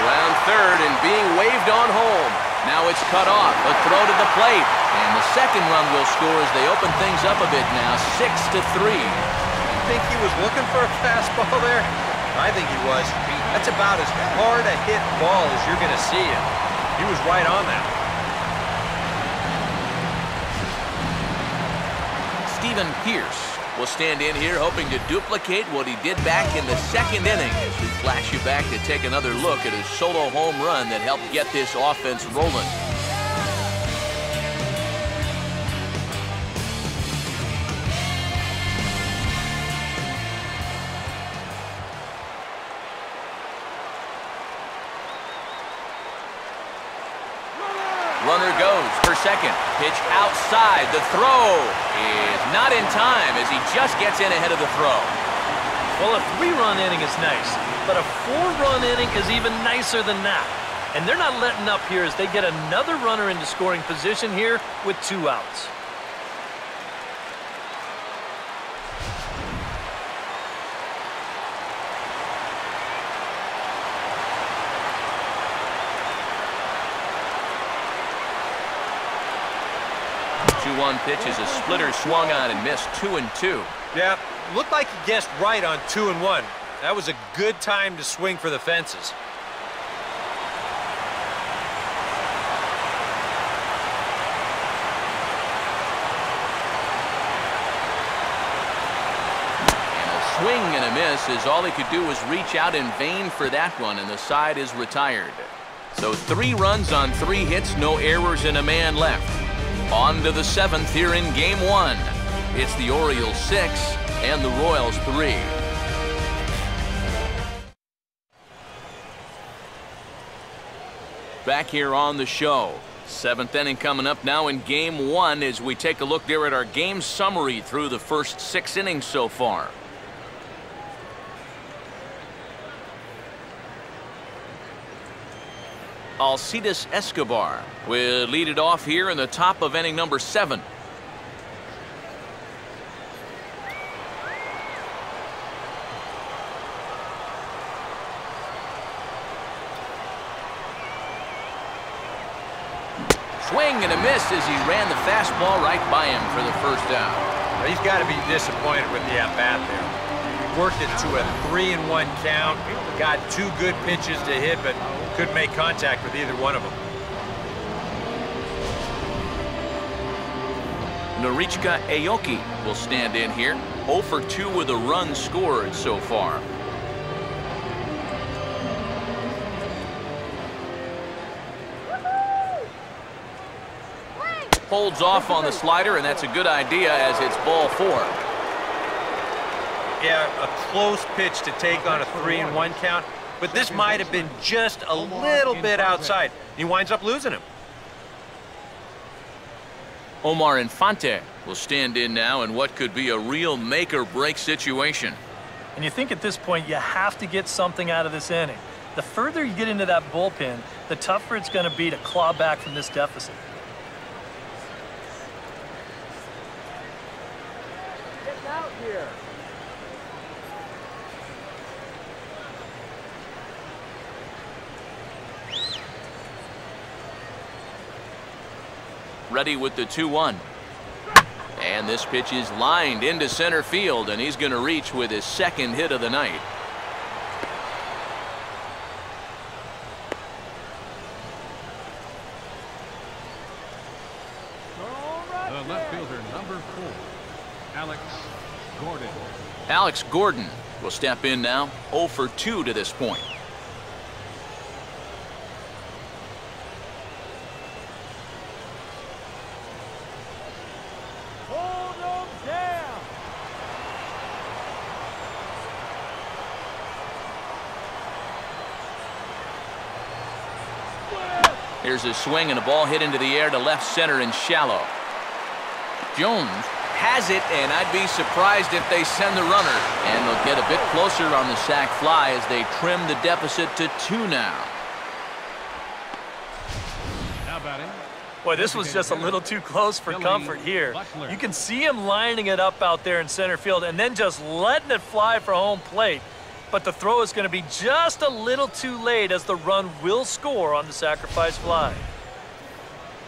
Around third and being waved on home. Now it's cut off. A throw to the plate. And the second run will score as they open things up a bit now. Six to three. You think he was looking for a fastball there? I think he was. That's about as hard a hit ball as you're going to see him. He was right on that. Stephen Pearce will stand in here hoping to duplicate what he did back in the second inning as we flash you back to take another look at his solo home run that helped get this offense rolling. The throw is not in time as he just gets in ahead of the throw. Well, a three-run inning is nice, but a four-run inning is even nicer than that. And they're not letting up here as they get another runner into scoring position here with two outs. Two-one pitch is a splitter swung on and missed two and two. Yeah, looked like he guessed right on two and one. That was a good time to swing for the fences. And a swing and a miss as all he could do was reach out in vain for that one, and the side is retired. So three runs on three hits, no errors, and a man left. On to the seventh here in game one. It's the Orioles six and the Royals three. back here on the show. Seventh inning coming up now in game one as we take a look there at our game summary through the first six innings so far. Alcides Escobar will lead it off here in the top of inning number seven. Swing and a miss as he ran the fastball right by him for the first down. He's got to be disappointed with the at-bat there. He worked it to a three and one count, got two good pitches to hit, but couldn't make contact with either one of them. Norichika Aoki will stand in here. 0 for 2 with a run scored so far. Holds off on the slider, and that's a good idea as it's ball four. Yeah, a close pitch to take on a three and one count, but this might have been just a little bit outside. He winds up losing him. Omar Infante will stand in now in what could be a real make or break situation. And you think at this point you have to get something out of this inning. The further you get into that bullpen, the tougher it's going to be to claw back from this deficit. Ready with the 2-1. And this pitch is lined into center field, and he's going to reach with his second hit of the night. The left fielder, number four, Alex Gordon. Alex Gordon will step in now, 0 for 2 to this point. Here's a swing and a ball hit into the air to left center and shallow. Jones has it, and I'd be surprised if they send the runner. And they'll get a bit closer on the sac fly as they trim the deficit to two now. How about him? Boy, this was just a little too close for comfort here. You can see him lining it up out there in center field and then just letting it fly for home plate. But the throw is going to be just a little too late as the run will score on the sacrifice fly.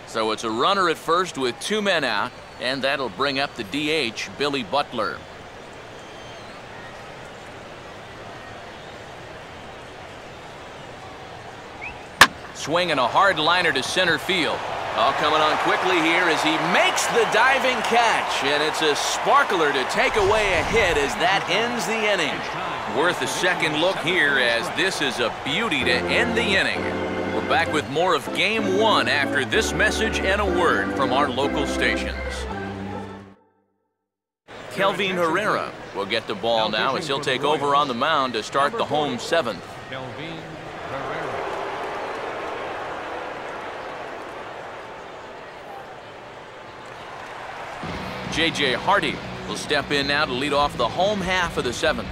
So it's a runner at first with two men out, and that'll bring up the DH, Billy Butler. Swing and a hard liner to center field. All coming on quickly here as he makes the diving catch, and it's a sparkler to take away a hit as that ends the inning. Worth a second look here as this is a beauty to end the inning. We're back with more of Game 1 after this message and a word from our local stations. Kelvin Herrera will get the ball now as he'll take over on the mound to start the home seventh. Kelvin Herrera. J.J. Hardy will step in now to lead off the home half of the seventh.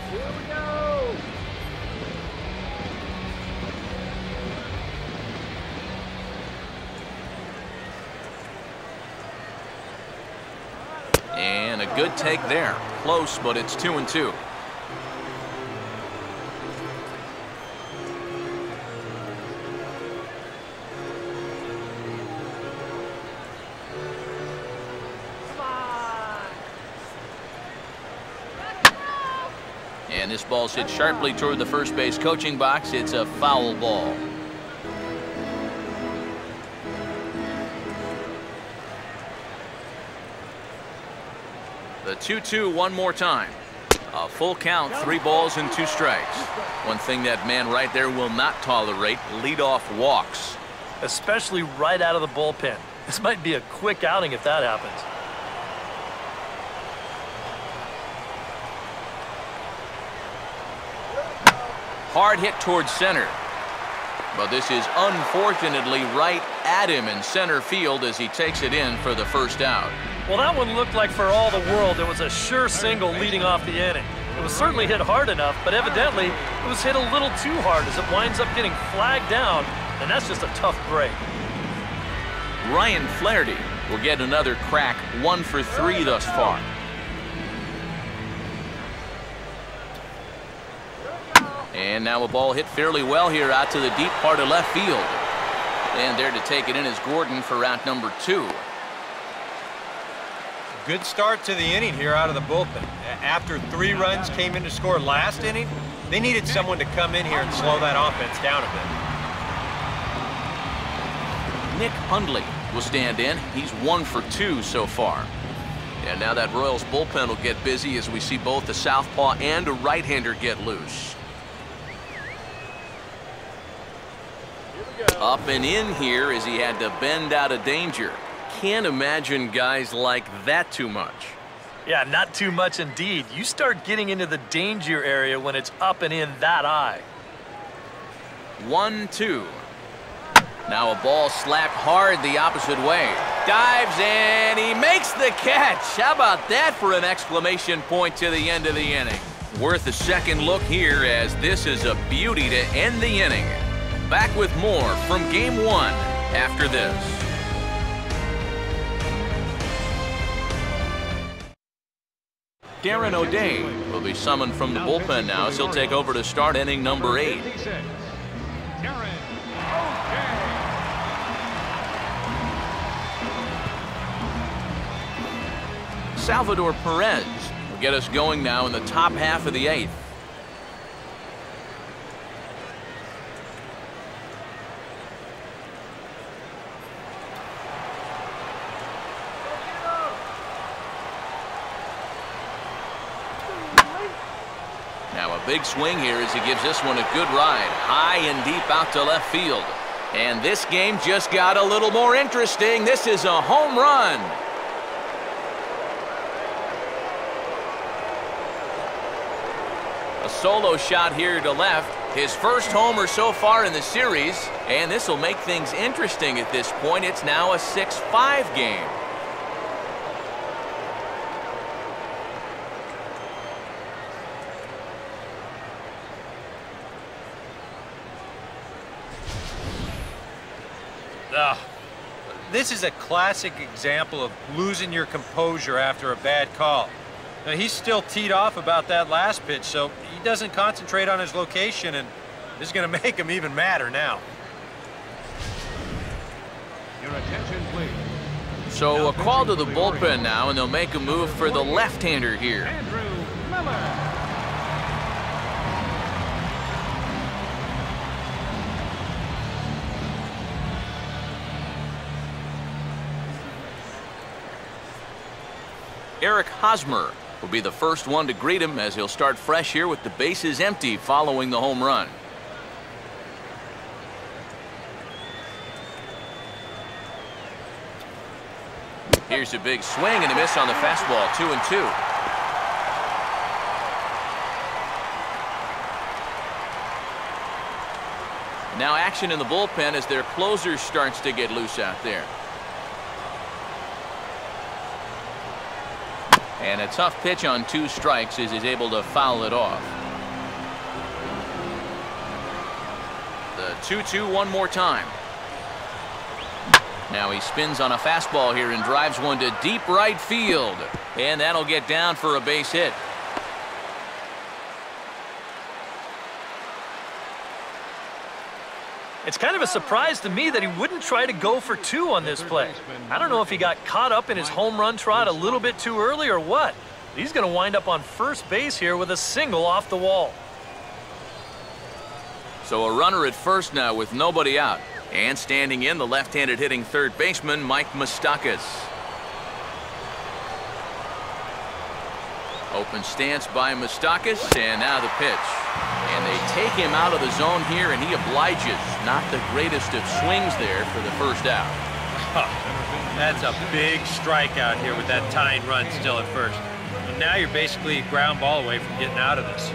Good take there. Close, but it's two and two. And this ball's hit sharply toward the first base coaching box. It's a foul ball. The 2-2 one more time. A full count, three balls and two strikes. One thing that man right there will not tolerate, leadoff walks. Especially right out of the bullpen. This might be a quick outing if that happens. Hard hit towards center. But this is unfortunately right at him in center field as he takes it in for the first out. Well, that one looked like for all the world it was a sure single leading off the inning. It was certainly hit hard enough, but evidently it was hit a little too hard as it winds up getting flagged down, and that's just a tough break. Ryan Flaherty will get another crack, one for three thus far. And now a ball hit fairly well here out to the deep part of left field. And there to take it in is Gordon for route number two. Good start to the inning here out of the bullpen. After three runs came in to score last inning, they needed someone to come in here and slow that offense down a bit. Nick Hundley will stand in. He's one for two so far. And now that Royals bullpen will get busy as we see both the southpaw and a right-hander get loose. Up and in here as he had to bend out of danger. Can't imagine guys like that too much. Yeah, not too much indeed. You start getting into the danger area when it's up and in that eye. One, two. Now a ball slapped hard the opposite way. Dives and he makes the catch. How about that for an exclamation point to the end of the inning? Worth a second look here as this is a beauty to end the inning. Back with more from game one after this. Darren O'Day will be summoned from the bullpen now, so he'll take over to start inning number eight. Salvador Perez will get us going now in the top half of the eighth. Big swing here as he gives this one a good ride. High and deep out to left field. And this game just got a little more interesting. This is a home run. A solo shot here to left. His first homer so far in the series. And this will make things interesting at this point. It's now a 6-5 game. Ah, this is a classic example of losing your composure after a bad call. Now, he's still teed off about that last pitch, so he doesn't concentrate on his location, and this is going *laughs* to make him even madder now. Your attention, please. So a call to the bullpen now, and they'll make a move for the left-hander here. Andrew Miller. Eric Hosmer will be the first one to greet him as he'll start fresh here with the bases empty following the home run. Here's a big swing and a miss on the fastball, two and two. Now action in the bullpen as their closer starts to get loose out there. And a tough pitch on two strikes as he's able to foul it off. The 2-2 one more time. Now he spins on a fastball here and drives one to deep right field. And that'll get down for a base hit. It's kind of a surprise to me that he wouldn't try to go for two on this play. I don't know if he got caught up in his home run trot a little bit too early or what. He's going to wind up on first base here with a single off the wall. So a runner at first now with nobody out. And standing in, the left-handed hitting third baseman, Mike Moustakas. Open stance by Moustakas, and now the pitch. And they take him out of the zone here, and he obliges. Not the greatest of swings there for the first out. *laughs* that's a big strikeout here with that tying run still at first. And now you're basically a ground ball away from getting out of this.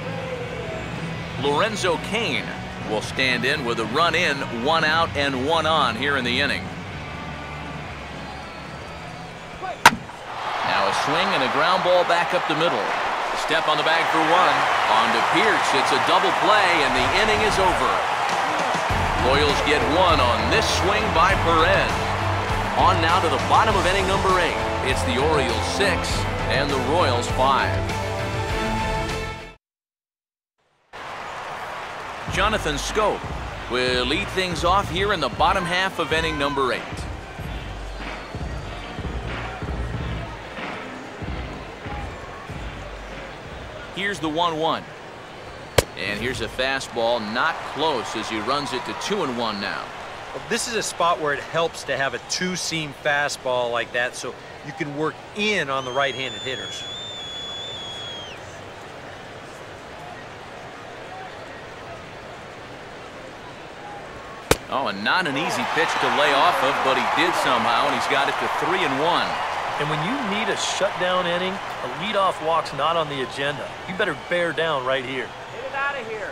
Lorenzo Cain will stand in with a run in, one out, and one on here in the inning. Now a swing and a ground ball back up the middle. Step on the bag for one. On to Pearce. It's a double play, and the inning is over. Royals get one on this swing by Perez. On now to the bottom of inning number eight. It's the Orioles six and the Royals five. Jonathan Schoop will lead things off here in the bottom half of inning number eight. Here's the 1-1. And here's a fastball not close as he runs it to 2 and 1 now. Well, this is a spot where it helps to have a two-seam fastball like that so you can work in on the right-handed hitters. Oh, and not an easy pitch to lay off of, but he did somehow, and he's got it to 3 and 1. And when you need a shutdown inning, a leadoff walk's not on the agenda. You better bear down right here. Get it out of here.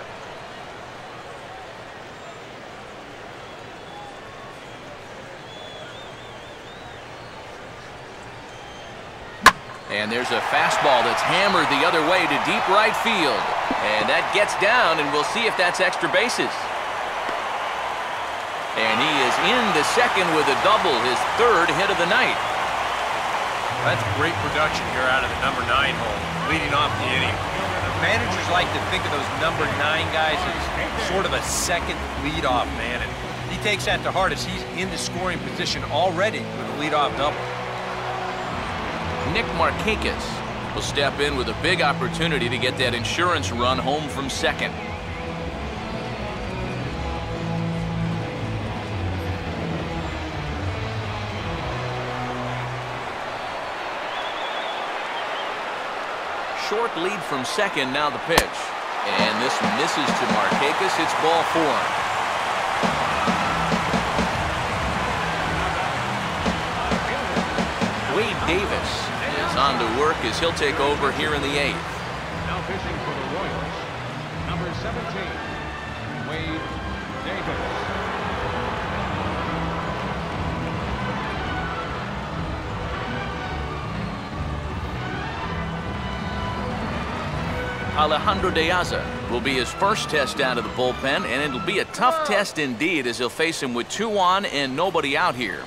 And there's a fastball that's hammered the other way to deep right field. And that gets down, and we'll see if that's extra bases. And he is in the second with a double, his third hit of the night. That's great production here out of the number nine hole, leading off the inning. Managers like to think of those number nine guys as sort of a second leadoff man, and he takes that to heart as he's in the scoring position already with a leadoff double. Nick Markakis will step in with a big opportunity to get that insurance run home from second. Short lead from second, now the pitch. And this misses to Markakis. It's ball four. Wade Davis is on to work as he'll take over here in the eighth. Now pitching for the Royals, number 17, Wade Davis. Alejandro De Aza will be his first test out of the bullpen, and it'll be a tough oh. test indeed as he'll face him with two on and nobody out here.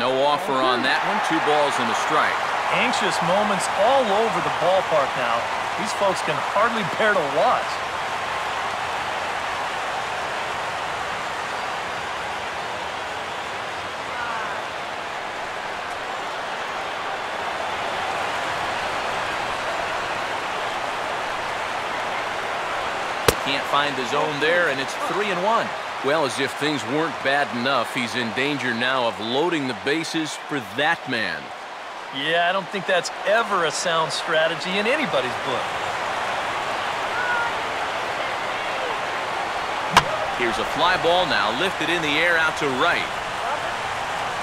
No offer on that one. Two balls and a strike. Anxious moments all over the ballpark now. These folks can hardly bear to watch. Can't find the zone there, and it's three and one. Well, as if things weren't bad enough, he's in danger now of loading the bases for that man. Yeah, I don't think that's ever a sound strategy in anybody's book. Here's a fly ball now, lifted in the air out to right.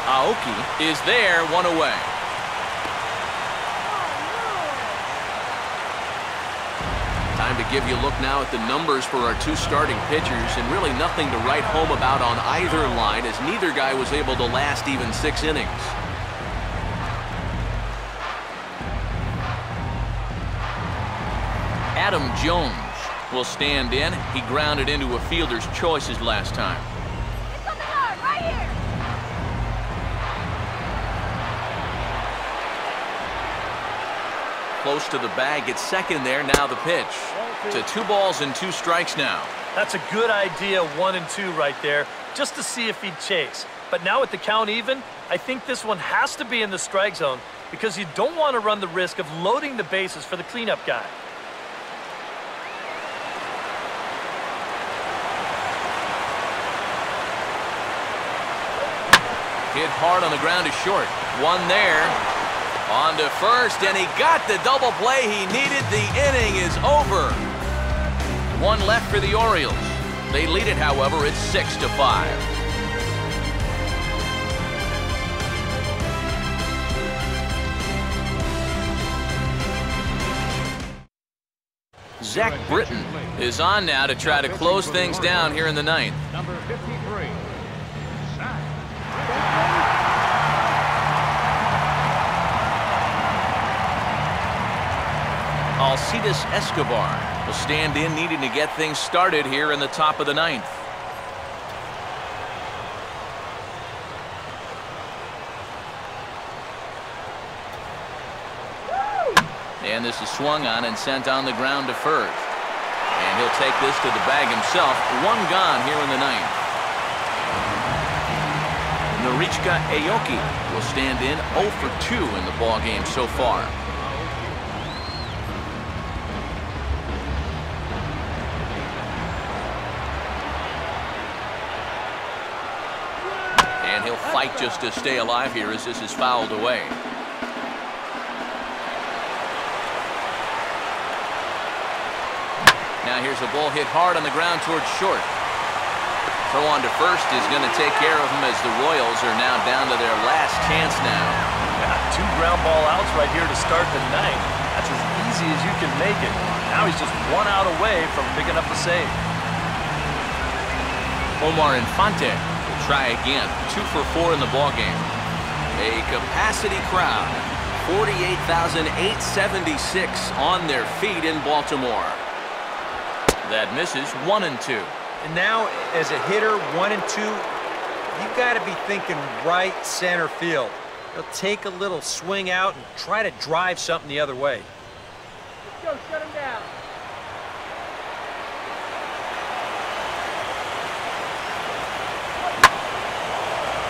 Aoki is there, one away. Time to give you a look now at the numbers for our two starting pitchers, and really nothing to write home about on either line, as neither guy was able to last even six innings. Adam Jones will stand in. He grounded into a fielder's choices last time. It's on the yard, right here. Close to the bag, it's second there, now the pitch. To two balls and two strikes now. That's a good idea, one and two right there, just to see if he'd chase. But now with the count even, I think this one has to be in the strike zone because you don't want to run the risk of loading the bases for the cleanup guy. Hit hard on the ground to short. One there. On to first, and he got the double play he needed. The inning is over. One left for the Orioles. They lead it, however, it's 6 to five. Zach Britton is on now to try to close things down here in the ninth. Alcides Escobar will stand in needing to get things started here in the top of the ninth. And this is swung on and sent on the ground to first. And he'll take this to the bag himself. One gone here in the ninth. Norichika Aoki will stand in 0 for 2 in the ball game so far. Just to stay alive here as this is fouled away. Now here's a ball hit hard on the ground towards short. Throw on to first is going to take care of him as the Royals are now down to their last chance now. Two ground ball outs right here to start the ninth. That's as easy as you can make it. Now he's just one out away from picking up the save. Omar Infante try again. Two for four in the ballgame. A capacity crowd. 48,876 on their feet in Baltimore. That misses one and two. And now, as a hitter, one and two, you've got to be thinking right center field. He'll take a little swing out and try to drive something the other way. Let's go, shut him down.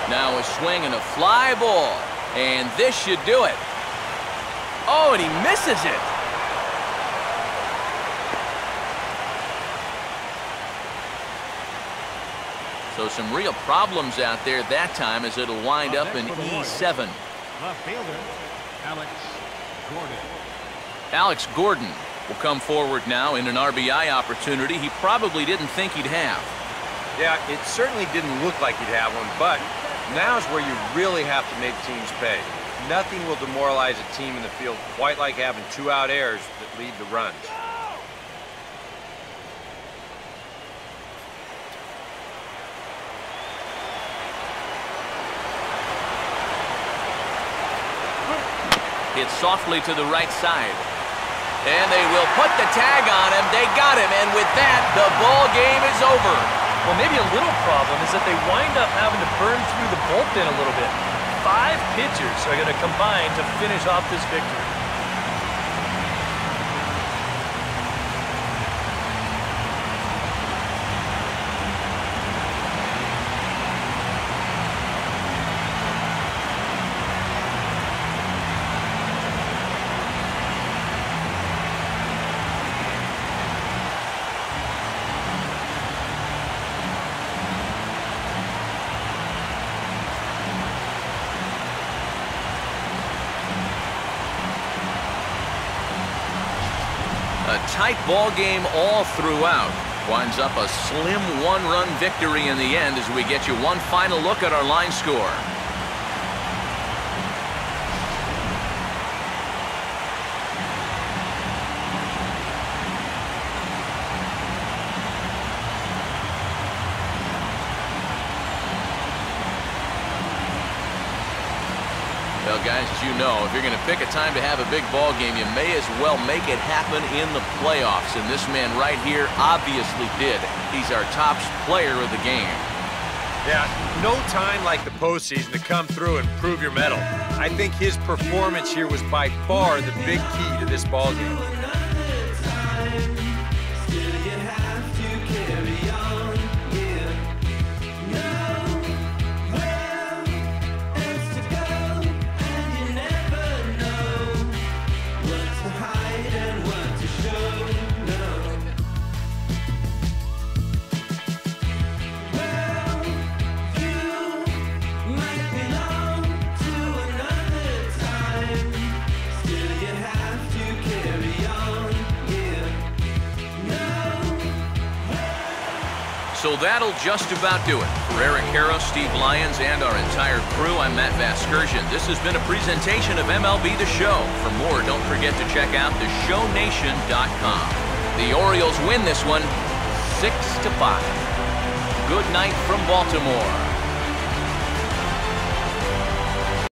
Now a swing and a fly ball. And this should do it. Oh, and he misses it. So some real problems out there that time as it'll wind up in E7. Left fielder, Alex Gordon. Alex Gordon will come forward now in an RBI opportunity he probably didn't think he'd have. Yeah, it certainly didn't look like he'd have one, but now's where you really have to make teams pay. Nothing will demoralize a team in the field quite like having two out airs that lead to runs. Hit softly to the right side. And they will put the tag on him. They got him, and with that, the ball game is over. Well, maybe a little problem is that they wind up having to burn through the bullpen a little bit. Five pitchers are going to combine to finish off this victory. A tight ball game all throughout. Winds up a slim one-run victory in the end as we get you one final look at our line score. Well, guys, as you know, if you're going to pick a time to have a big ball game, you may as well make it happen in the playoffs. And this man right here obviously did. He's our top player of the game. Yeah, no time like the postseason to come through and prove your mettle. I think his performance here was by far the big key to this ball game. Just about do it. For Eric Karros, Steve Lyons, and our entire crew, I'm Matt Vasgersian. This has been a presentation of MLB The Show. For more, don't forget to check out theshownation.com. The Orioles win this one 6 to 5. Good night from Baltimore.